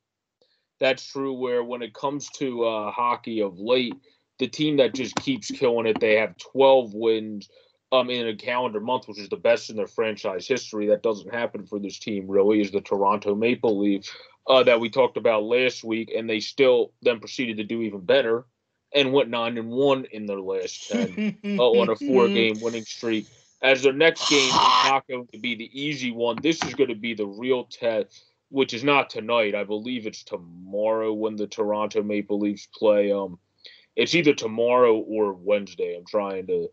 that's true where when it comes to uh hockey of late, the team that just keeps killing it. They have 12 wins um, in a calendar month, which is the best in their franchise history. That doesn't happen for this team, really, is the Toronto Maple Leafs uh, that we talked about last week. And they still then proceeded to do even better and went 9 and 1 in their last 10 uh, on a four game winning streak. as their next game is not going to be the easy one. This is going to be the real test, which is not tonight. I believe it's tomorrow when the Toronto Maple Leafs play. Um, it's either tomorrow or Wednesday. I'm trying to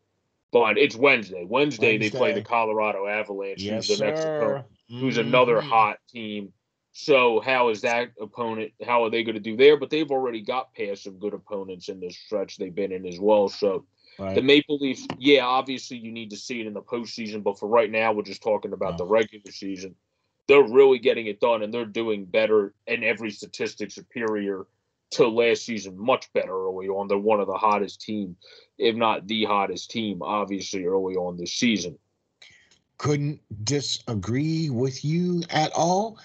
find. It's Wednesday. Wednesday, Wednesday. they play the Colorado Avalanche, yes, who's the next opponent, who's mm-hmm. another hot team. So how is that opponent? How are they going to do there? But they've already got past some good opponents in this stretch they've been in as well. So right. the Maple Leafs, yeah, obviously you need to see it in the postseason, but for right now, we're just talking about oh. the regular season. They're really getting it done, and they're doing better in every statistic superior to last season. Much better early on. They're one of the hottest team, if not the hottest team, obviously early on this season. Couldn't disagree with you at all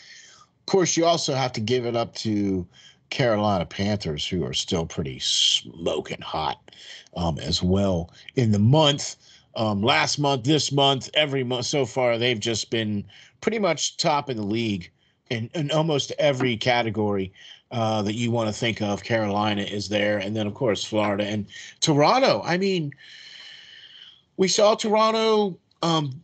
of course, you also have to give it up to Carolina Panthers, who are still pretty smoking hot um, as well. In the month, um, last month, this month, every month so far, they've just been pretty much top in the league in, in almost every category uh, that you want to think of. Carolina is there, and then of course Florida and Toronto. I mean, we saw Toronto um,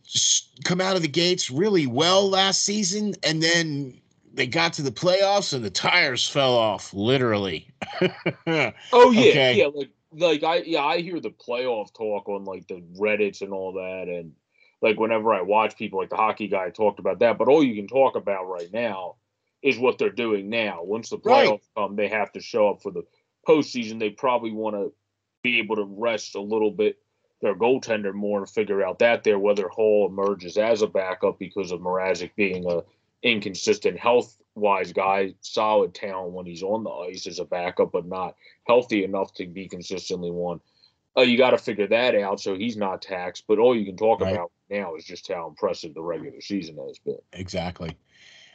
come out of the gates really well last season, and then they got to the playoffs and the tires fell off, literally. oh yeah, okay. yeah. Like like I yeah I hear the playoff talk on like the Reddits and all that, and like whenever I watch people like the hockey guy talked about that, but all you can talk about right now is what they're doing now. Once the playoffs right. come, they have to show up for the postseason. They probably want to be able to rest a little bit their goaltender more and figure out that there whether Hall emerges as a backup because of Mrazek being a inconsistent health wise guy, solid talent when he's on the ice as a backup, but not healthy enough to be consistently one. Uh, you got to figure that out so he's not taxed. But all you can talk right. about now is just how impressive the regular season has been. Exactly.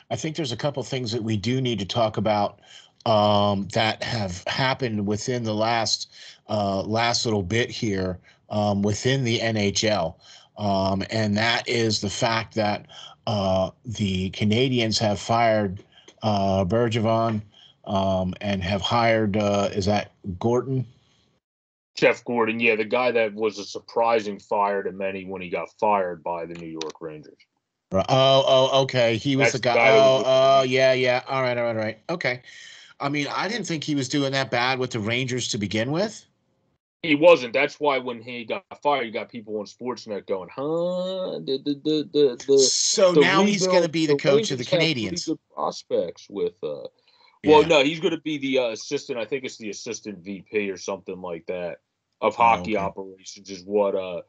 I think there's a couple things that we do need to talk about um, that have happened within the last uh, last little bit here um, within the NHL, um, and that is the fact that uh, the Canadiens have fired uh, Bergevin um, and have hired, uh, is that Gorton? Jeff Gorton, yeah, the guy that was a surprising fire to many when he got fired by the New York Rangers. Oh, oh, okay. He was That's the guy. guy oh, oh, yeah, yeah. All right, all right, all right. Okay. I mean, I didn't think he was doing that bad with the Rangers to begin with. He wasn't. That's why when he got fired, you got people on Sportsnet going, "Huh?" The the the so now he's going to be the, coach of the Canadiens. Good prospects with. uh Well, yeah. no, he's going to be the uh, assistant. I think it's the assistant VP or something like that of hockey oh, okay. operations. Is what uh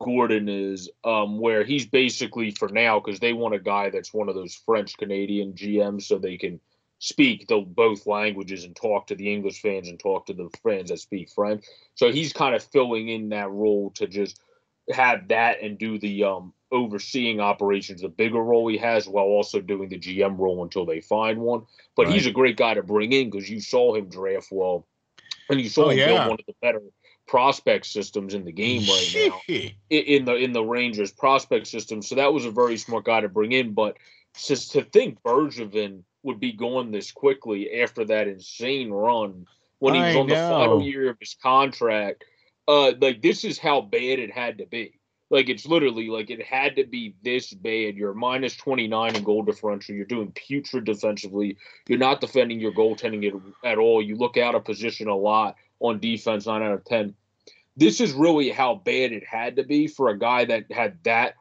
Gorton is. Um, where he's basically for now because they want a guy that's one of those French Canadian GMs, so they can speak the both languages and talk to the English fans and talk to the fans that speak French. So he's kind of filling in that role to just have that and do the um, overseeing operations, the bigger role he has, while also doing the GM role until they find one. But right. he's a great guy to bring in because you saw him draft well, and you saw oh, him yeah. build one of the better prospect systems in the game right now in the in the Rangers prospect system. So that was a very smart guy to bring in. But just to think Bergevin would be going this quickly after that insane run when he was I on know. the final year of his contract. Uh, like this is how bad it had to be. Like it's literally like it had to be this bad. You're minus 29 in goal differential. You're doing putrid defensively. You're not defending your goaltending at, at all. You look out of position a lot on defense, nine out of 10. This is really how bad it had to be for a guy that had that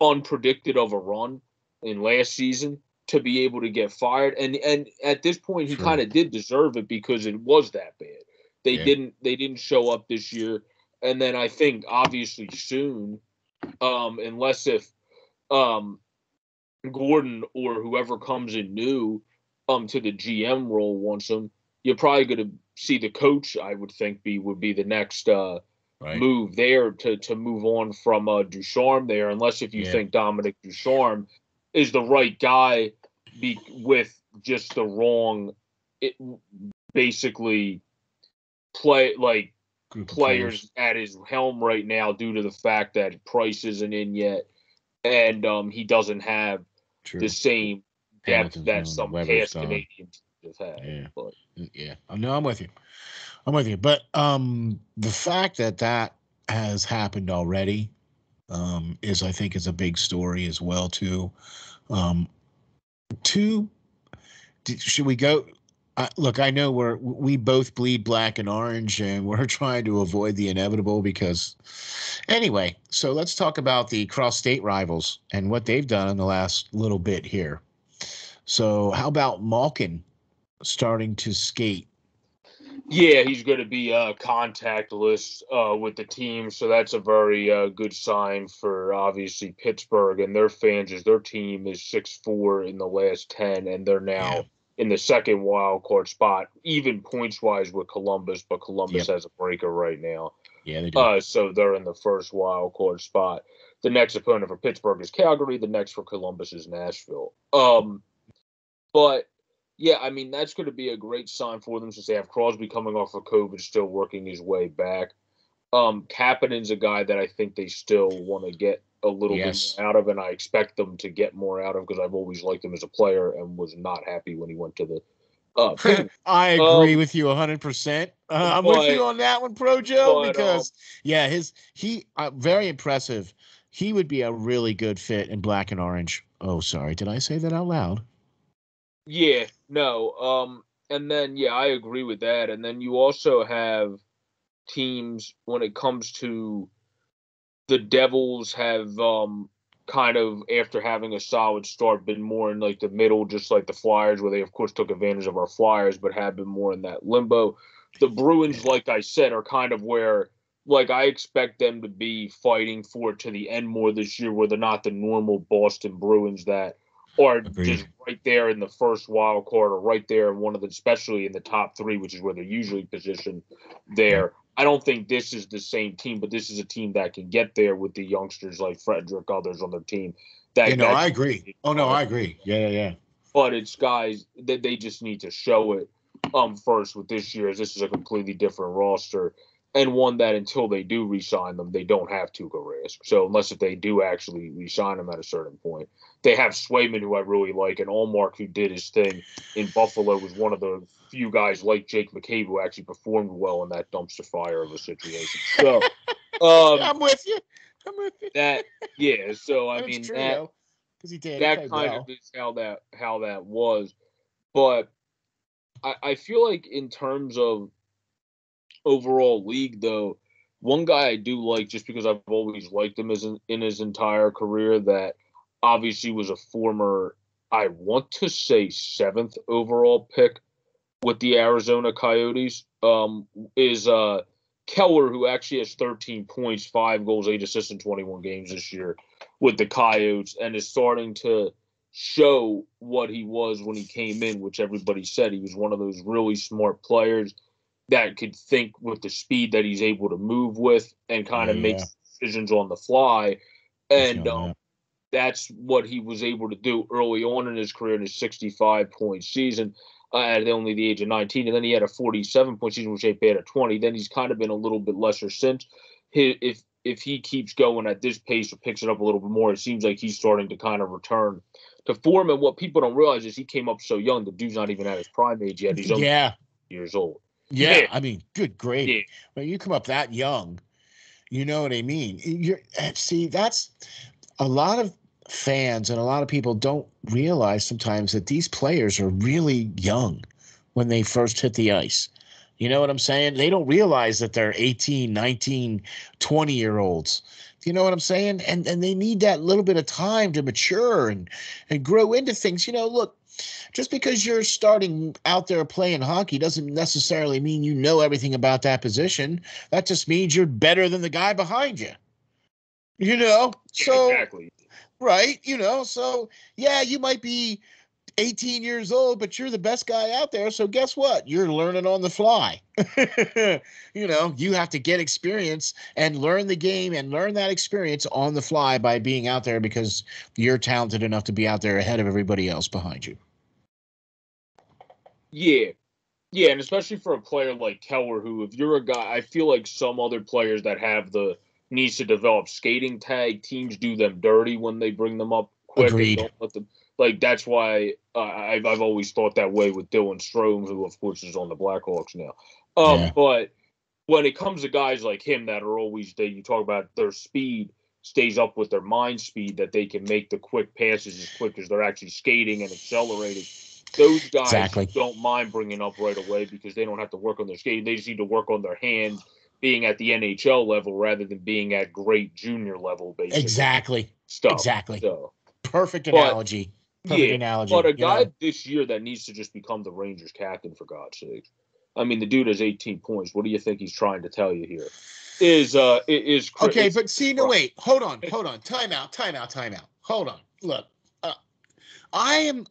unpredicted of a run in last season to be able to get fired. And and at this point, he sure. kind of did deserve it because it was that bad. They yeah. didn't they didn't show up this year, and then I think obviously soon, um, unless if um, Gorton or whoever comes in new um to the GM role wants him, you're probably going to see the coach. I would think be would be the next. Uh, Right. move there to to move on from uh, Ducharme there, unless if you yeah. think Dominic Ducharme is the right guy be with just the wrong it, basically play like players at his helm right now due to the fact that Price isn't in yet and um, he doesn't have True. the same depth that some past Canadiens have had. Yeah. But. Mm, yeah. No, I'm with you. I'm with you. But um the fact that that has happened already um, is I think is a big story as well too. Um, two, should we go? Uh, look, I know we're we both bleed black and orange, and we're trying to avoid the inevitable because, anyway. So let's talk about the cross-state rivals and what they've done in the last little bit here. So, how about Malkin starting to skate yeah, he's going to be uh, contactless uh, with the team, so that's a very uh, good sign for obviously Pittsburgh and their fans. As their team is six four in the last ten, and they're now yeah. In the second wild card spot, even points wise with Columbus, but Columbus yep. has a breaker right now. Yeah, they do. Uh, so they're in the first wild card spot. The next opponent for Pittsburgh is Calgary. The next for Columbus is Nashville. Um, but yeah, I mean that's going to be a great sign for them since they have Crosby coming off of COVID, still working his way back. Um, Kapanen's a guy that I think they still want to get a little yes. bit out of, and I expect them to get more out of because I've always liked him as a player and was not happy when he went to the. Uh, I agree um, with you 100. percent uh, I'm but, with you on that one, Pro Joe, but, because um, yeah, his he uh, very impressive. He would be a really good fit in black and orange. Oh, sorry, did I say that out loud? Yeah, no. Um, and then yeah, I agree with that. And then you also have teams when it comes to the Devils have um kind of after having a solid start been more in like the middle, just like the Flyers, where they of course took advantage of our Flyers, but have been more in that limbo. The Bruins, like I said, are kind of where like I expect them to be fighting for it to the end more this year, where they're not the normal Boston Bruins that are Agreed. just right there in the first wild card or right there in one of the especially in the top three which is where they're usually positioned there i don't think this is the same team but this is a team that can get there with the youngsters like Frederic, others on their team that you know i agree. oh no i agree. Yeah yeah yeah. But it's guys that they just need to show it um first with this year as this is a completely different roster and one that until they do re-sign them, they don't have to go risk. So unless if they do actually re-sign them at a certain point, they have Swayman, who I really like, and Ullmark, who did his thing in Buffalo, was one of the few guys like Jake McCabe who actually performed well in that dumpster fire of a situation. So um, I'm with you. I'm with you. That yeah. So I mean true, that he did that kind well. of is how that how that was, but I, I feel like in terms of overall league, though, one guy I do like just because I've always liked him as in, in his entire career that obviously was a former, I want to say seventh overall pick with the Arizona Coyotes, um, is uh, Keller, who actually has 13 points, five goals, eight assists in 21 games this year with the Coyotes, and is starting to show what he was when he came in, which everybody said he was one of those really smart players that could think with the speed that he's able to move with and kind of yeah. make decisions on the fly. And um, that's what he was able to do early on in his career in his 65 point season at only the age of 19. And then he had a 47 point season, which they paid at 20. Then he's kind of been a little bit lesser since. He, if if he keeps going at this pace or picks it up a little bit more, it seems like he's starting to kind of return to form. And what people don't realize is he came up so young. The dude's not even at his prime age yet. He's only yeah. years old. Yeah, yeah. I mean, good grade. Yeah. When you come up that young, you know what I mean. You're see, that's a lot of fans and a lot of people don't realize sometimes that these players are really young when they first hit the ice. You know what I'm saying? They don't realize that they're 18, 19, 20 year olds. You know what I'm saying? And and they need that little bit of time to mature and and grow into things. You know, look, just because you're starting out there playing hockey doesn't necessarily mean you know everything about that position. That just means you're better than the guy behind you. You know? So exactly. Right, you know, so yeah, you might be 18 years old, but you're the best guy out there. So guess what? You're learning on the fly. you know, you have to get experience and learn the game and learn that experience on the fly by being out there because you're talented enough to be out there ahead of everybody else behind you. Yeah. Yeah, and especially for a player like Keller, who if you're a guy, I feel like some other players that have the needs to develop skating tag teams do them dirty when they bring them up quick. Agreed. don't let them like that's why uh, I've I've always thought that way with Dylan Strome, who of course is on the Blackhawks now. Um, yeah. but when it comes to guys like him that are always that you talk about their speed, stays up with their mind speed that they can make the quick passes as quick as they're actually skating and accelerating. Those guys Exactly. don't mind bringing up right away because they don't have to work on their skating. They just need to work on their hands, being at the NHL level rather than being at great junior level, basically. Exactly. Stuff. Exactly. So, Perfect But- analogy. Perfect yeah, analogy. but a you know? guy this year that needs to just become the Rangers captain, for God's sake. I mean, the dude has 18 points. What do you think he's trying to tell you here? Is uh is Okay, but see, no, wait, hold on, hold on, time out, time out, time out. Hold on. Look, uh, I am,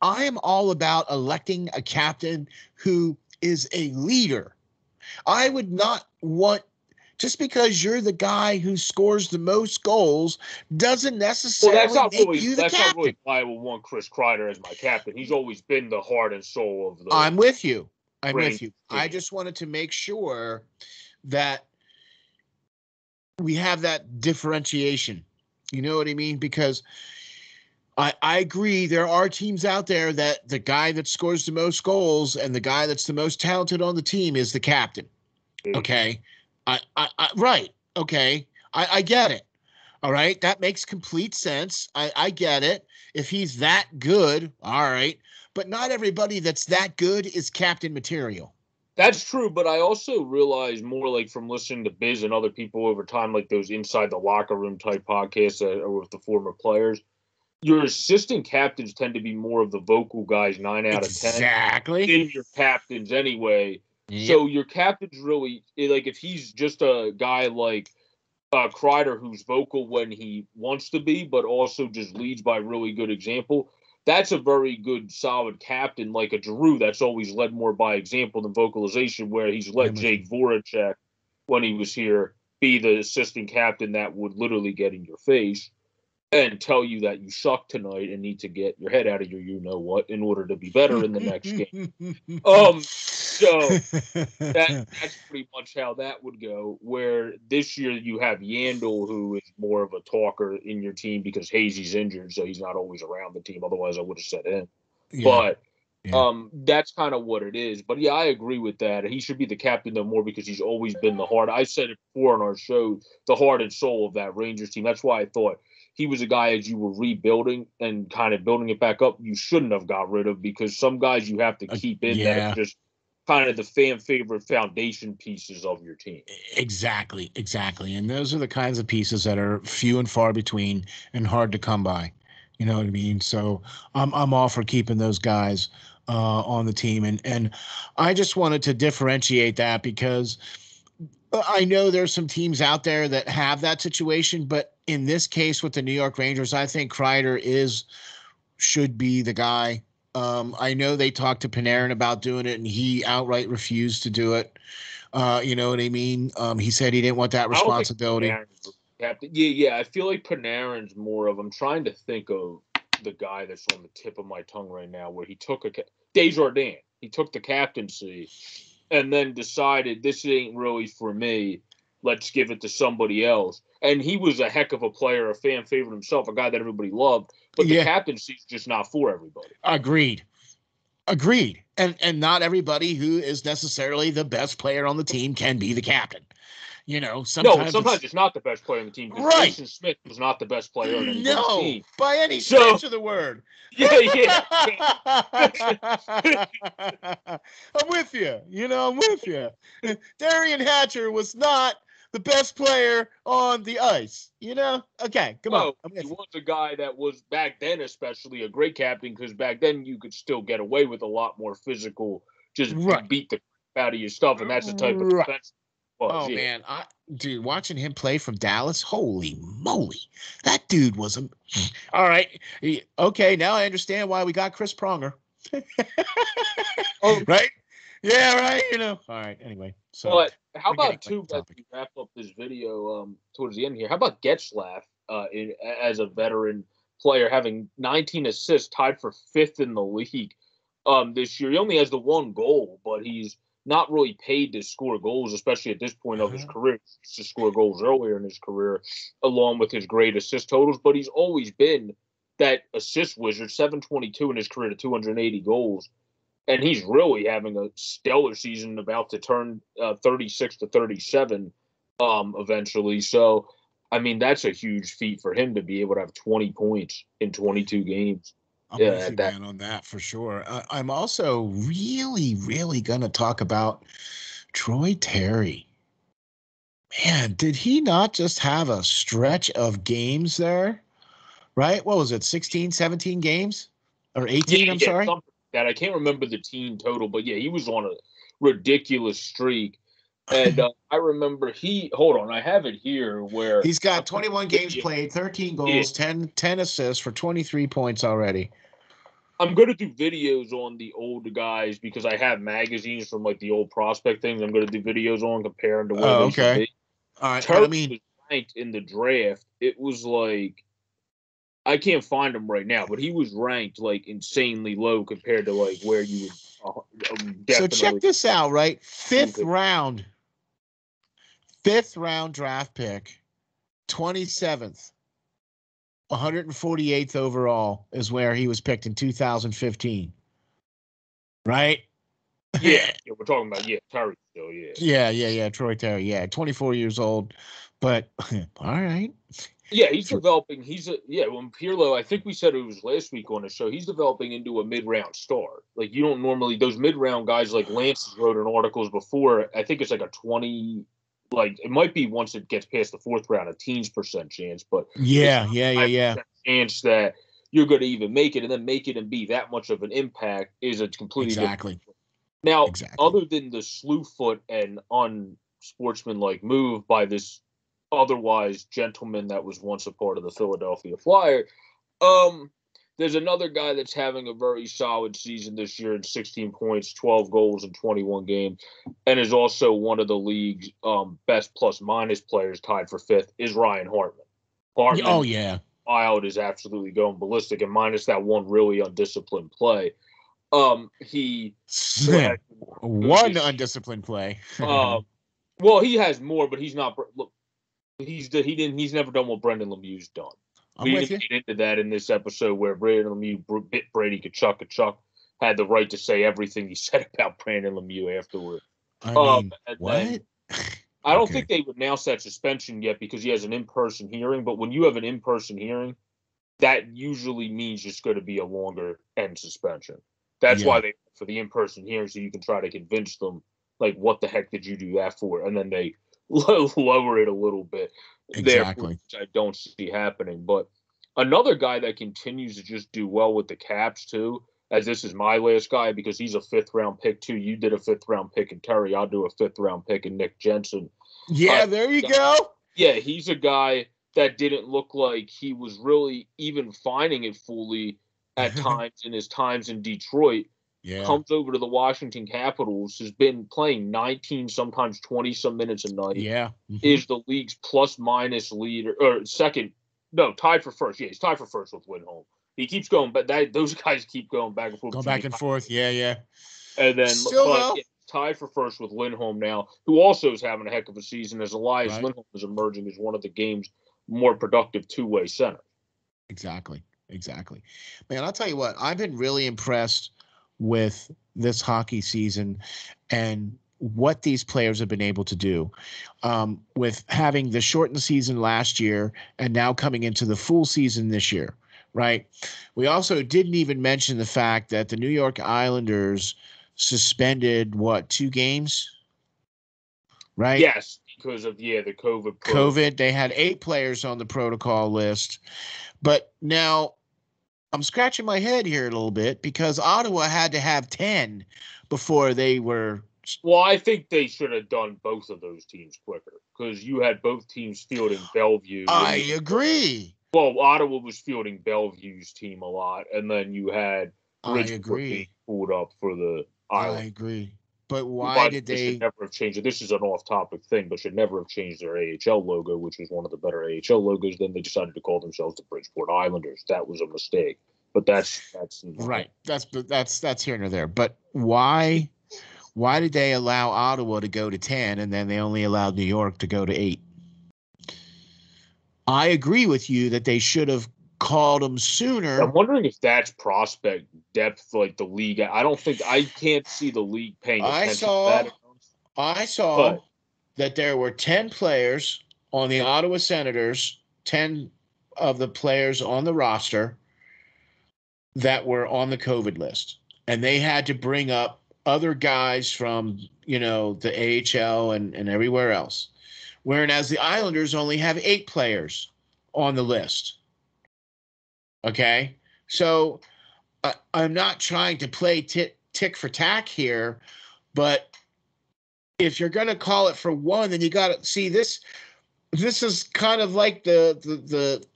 I am all about electing a captain who is a leader. I would not want just because you're the guy who scores the most goals doesn't well, necessarily that's not make really you the that's captain. not really why I would want Chris Kreider as my captain. He's always been the heart and soul of the. I'm with you. I'm with you. I just wanted to make sure that we have that differentiation. You know what I mean? Because I I agree there are teams out there that the guy that scores the most goals and the guy that's the most talented on the team is the captain. Mhm. Okay. I, I, I right. Okay. I, I get it. All right. That makes complete sense. I, I get it. If he's that good, all right. But not everybody that's that good is captain material. That's true, but I also realize more like from listening to Biz and other people over time, like those inside the locker room type podcasts that are with the former players. Your assistant captains tend to be more of the vocal guys, nine out of ten, exactly. in your captains anyway. Yep. So your captain's really eh, like if he's just a guy like uh, Kreider who's vocal when he wants to be, but also just leads by really good example. That's a very good, solid captain, like a Drew. That's always led more by example than vocalization. Where he's let Jake Voracek, when he was here, be the assistant captain that would literally get in your face and tell you that you suck tonight and need to get your head out of your you know what in order to be better in the next game. Um, so that that's pretty much how that would go. Where this year you have Yandel, who is more of a talker in your team because Hazy's injured, so he's not always around the team. Otherwise, I would have said him. Yeah. But Yeah. um, that's kind of what it is. But yeah, I agree with that. He should be the captain though more because he's always been the heart. I said it before on our show, the heart and soul of that Rangers team. That's why I thought he was a guy as you were rebuilding and kind of building it back up. You shouldn't have got rid of because some guys you have to Uh, keep in yeah. are just kind of the fan favorite foundation pieces of your team. Exactly, exactly. And those are the kinds of pieces that are few and far between and hard to come by. You know what I mean? So I'm I'm all for keeping those guys uh, on the team, and and I just wanted to differentiate that because I know there's some teams out there that have that situation, but in this case with the New York Rangers, I think Kreider is should be the guy. Um, I know they talked to Panarin about doing it, and he outright refused to do it. Uh, you know what I mean? Um, he said he didn't want that I don't think responsibility. Panarin's the captain. Yeah, yeah. I feel like Panarin's more of. I'm trying to think of the guy that's on the tip of my tongue right now, where he took a Desjardins. He took the captaincy, and then decided this ain't really for me. Let's give it to somebody else. And he was a heck of a player, a fan favorite himself, a guy that everybody loved. But the Yeah. captaincy's just not for everybody. Agreed. Agreed. And and not everybody who is necessarily the best player on the team can be the captain. You know, sometimes, no, sometimes it's- it's not the best player on the team. Right. Jason Smith was not the best player on any no, team. by any So- stretch of the word. Yeah, yeah. I'm with you. You know, I'm with you. Derian Hatcher was not the best player on the ice. You know? Okay, come on. He was a guy that was back then, especially a great captain, because back then you could still get away with a lot more physical, just Right. beat the crap out of your stuff, and that's the type of Right. defense. was, Oh yeah. man, I dude, watching him play from Dallas, holy moly, that dude was a. All right, he- okay, now I understand why we got Chris Pronger. Oh. right? Yeah, right. You know. All right. Anyway, so But how about off too? As we wrap up this video um, towards the end here, how about Getzlaf uh, in, as a veteran player having 19 assists, tied for fifth in the league um, this year? He only has the one goal, but he's not really paid to score goals, especially at this point of his Uh-huh. career. He to score goals earlier in his career, along with his great assist totals. But he's always been that assist wizard, 722 in his career to 280 goals and he's really having a stellar season, about to turn uh, 36 to 37 um, eventually. So I mean, that's a huge feat for him to be able to have 20 points in 22 games. I'm Yeah, with you, that- man, on that for sure. I, I'm also really, really gonna talk about Troy Terry. Man, did he not just have a stretch of games there? Right? What was it? 16, 17 games? Or 18, I'm yeah, sorry. something That I can't remember the team total, but yeah, he was on a ridiculous streak. And uh, I remember he, hold on, I have it here where He's got 21 games played, 13 goals, 10, 10 assists for 23 points already. I'm gonna do videos on the old guys because I have magazines from like the old prospect things. I'm gonna do videos on comparing to where Oh, okay. All right. Turk I mean, ranked in the draft. It was like I can't find him right now, but he was ranked like insanely low compared to like where you would. Uh, um, so check this out, right? Fifth round, fifth round draft pick, 27th, 148th overall is where he was picked in 2015. Right? Yeah, yeah, we're talking about yeah, Terry still, yeah. Yeah, yeah, yeah. Troy Terry. Yeah, 24 years old. But all right. Yeah, he's developing. He's a yeah. When Pirlo, I think we said it was last week on the show. He's developing into a mid-round star. Like you don't normally those mid-round guys like Lance wrote in articles before. I think it's like a twenty. Like it might be once it gets past the fourth round, a teens percent chance, but Yeah, yeah, yeah, yeah. chance that you're going to even make it and then make it and be that much of an impact is a completely Exactly. Now, Exactly. other than the slew foot and unsportsmanlike move by this otherwise gentleman that was once a part of the Philadelphia Flyer, um, there's another guy that's having a very solid season this year in 16 points, 12 goals in 21 games, and is also one of the league's um, best plus minus players, tied for fifth, is Ryan Hartman. Hartman Oh yeah. wild is absolutely going ballistic, and minus that one really undisciplined play. Um, he One undisciplined play. um, well, he has more, but he's not. Look, he's he didn't. He's never done what Brendan Lemieux's done. I'm we with didn't get into that in this episode where Brendan Lemieux bit Brady Tkachuk. Tkachuk had the right to say everything he said about Brendan Lemieux afterward. I Um, mean, and what? then- I don't Okay. think they would announce that suspension yet because he has an in-person hearing. But when you have an in-person hearing, that usually means it's going to be a longer end suspension. That's Yeah. why they for the in-person hearing, so you can try to convince them, like, what the heck did you do that for? And then they lower it a little bit. Exactly. which I don't see happening. But another guy that continues to just do well with the Caps too, as this is my last guy because he's a fifth round pick too. You did a fifth round pick in Terry. I'll do a fifth round pick in Nick Jensen. Yeah, uh, there you go. Yeah, he's a guy that didn't look like he was really even finding it fully at times in his times in Detroit. Yeah. Comes over to the Washington Capitals, has been playing 19, sometimes 20 some minutes a night Yeah. Mhm. is the league's plus minus leader or second. No, tied for first. Yeah, he's tied for first with Lindholm. He keeps going, but that those guys keep going back and forth. Go back and forth. Yeah, yeah. And then Still, but, though- yeah, tied for first with Lindholm now, who also is having a heck of a season as Elias Right. Lindholm is emerging as one of the game's more productive two way center. Exactly. Exactly. Man, I'll tell you what, I've been really impressed with this hockey season and what these players have been able to do um, with having the shortened season last year and now coming into the full season this year, right? We also didn't even mention the fact that the New York Islanders suspended what, two games? Right? Yes, because of yeah the COVID. pro- COVID. They had eight players on the protocol list. But now I'm scratching my head here a little bit because Ottawa had to have 10 before they were. Well, I think they should have done both of those teams quicker because you had both teams fielding Belleville. I and- agree. Well, Ottawa was fielding Belleville's team a lot, and then you had I Bridgeport agree. pulled up for the I agree. But why did they? Should never have changed it. This is an off-topic thing, but should never have changed their AHL logo, which was one of the better AHL logos. Then they decided to call themselves the Bridgeport Islanders. That was a mistake. But that's that's Right. That's that's that's here and there. But why? Why did they allow Ottawa to go to 10 and then they only allowed New York to go to 8? I agree with you that they should have called them sooner. I'm wondering if that's prospect depth, like the league. I don't think I can't see the league paying I saw- to that. I saw But- that there were 10 players on the Ottawa Senators, 10 of the players on the roster that were on the COVID list. And they had to bring up other guys from, you know, the AHL and, and everywhere else. Whereas the Islanders only have eight players on the list. Okay. So uh, I'm not trying to play t- tick for tack here, but if you're going to call it for one, then you got to see this. This is kind of like the, the the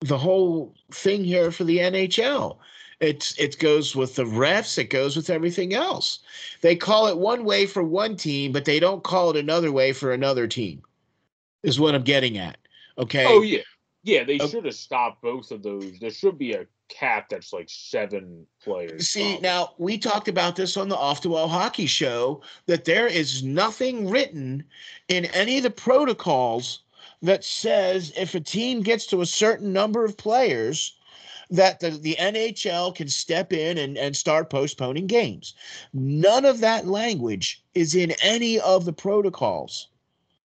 the whole thing here for the NHL. It's it goes with the refs. It goes with everything else. They call it one way for one team, but they don't call it another way for another team. Is what I'm getting at. Okay. Oh yeah, yeah. They okay. should have stopped both of those. There should be a cap that's like seven players. See, probably. now we talked about this on the Off the Wall Hockey Show that there is nothing written in any of the protocols that says if a team gets to a certain number of players, that the, the NHL can step in and, and start postponing games. None of that language is in any of the protocols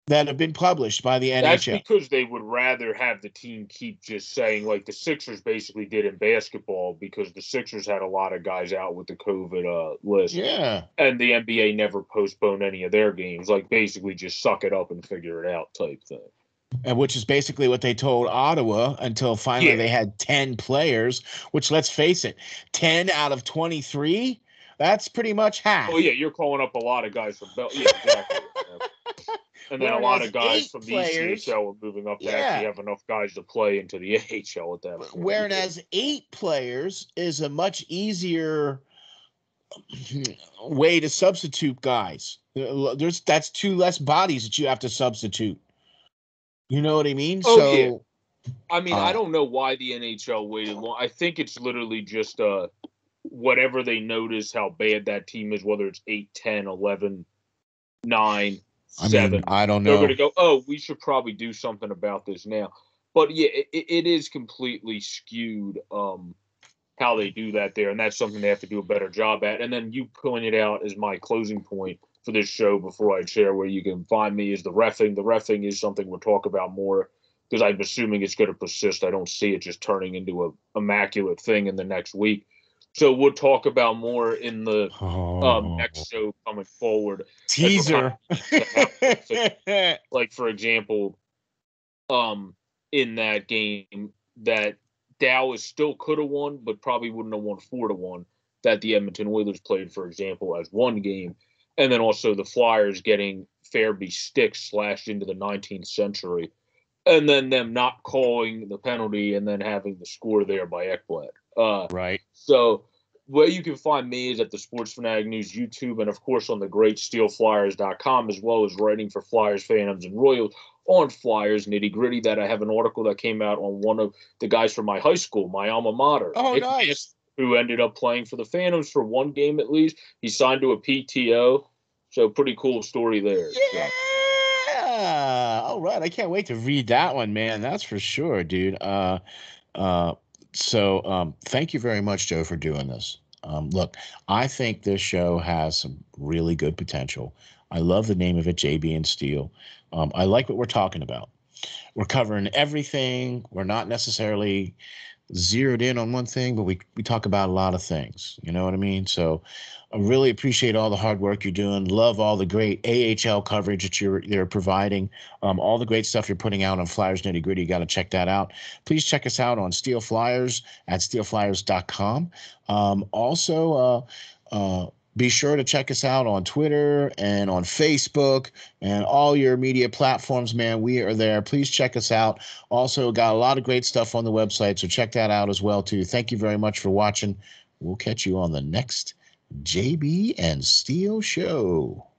that have been published by the NHL. That's because they would rather have the team keep just saying, like the Sixers basically did in basketball, because the Sixers had a lot of guys out with the COVID uh, list. Yeah. And the NBA never postponed any of their games, like basically just suck it up and figure it out type thing. And which is basically what they told Ottawa until finally yeah. they had 10 players, which let's face it, 10 out of 23, that's pretty much half. Oh, yeah, you're calling up a lot of guys from Bel. Yeah, exactly. And then Whereas a lot of guys from the players, ECHL are moving up to yeah. actually have enough guys to play into the AHL at that point. Whereas eight players is a much easier way to substitute guys. There's that's two less bodies that you have to substitute. You know what I mean? Oh, so yeah. I mean, uh, I don't know why the NHL waited long. I think it's literally just uh whatever they notice how bad that team is, whether it's 8, 10, 11, 9, I seven. Mean, I don't know. They're going to go, oh, we should probably do something about this now. But yeah, it, it is completely skewed um, how they do that there, and that's something they have to do a better job at. And then you pointed out as my closing point for this show before I share where you can find me is the refing. The refing is something we'll talk about more because I'm assuming it's going to persist. I don't see it just turning into a immaculate thing in the next week. So we'll talk about more in the oh. um, next show coming forward. Teaser. like for example, um, in that game that Dallas still could have won, but probably wouldn't have won four to one. That the Edmonton Oilers played, for example, as one game, and then also the Flyers getting Farabee sticks slashed into the 19th century, and then them not calling the penalty and then having the score there by Ekblad. Uh, right. So where you can find me is at the Sports Phanatic News YouTube and of course on the great steelflyers.com as well as writing for Flyers Phantoms and Royals on Flyers nitty gritty that I have an article that came out on one of the guys from my high school, my alma mater. Oh, Nick nice. Who ended up playing for the Phantoms for one game at least. He signed to a PTO. So pretty cool story there. Yeah. So. All right. I can't wait to read that one, man. That's for sure, dude. Uh uh so um, thank you very much, Joe, for doing this. Um, look, I think this show has some really good potential. I love the name of it, JB and Steel. Um, I like what we're talking about. We're covering everything. We're not necessarily zeroed in on one thing, but we, we talk about a lot of things. You know what I mean? So I really appreciate all the hard work you're doing. Love all the great AHL coverage that you're you're providing. Um, all the great stuff you're putting out on Flyers Nitty Gritty. You got to check that out. Please check us out on Steel Flyers at steelflyers.com. Um, also, uh, uh, be sure to check us out on Twitter and on Facebook and all your media platforms, man. We are there. Please check us out. Also, got a lot of great stuff on the website, so check that out as well too. Thank you very much for watching. We'll catch you on the next JB and Steel Show.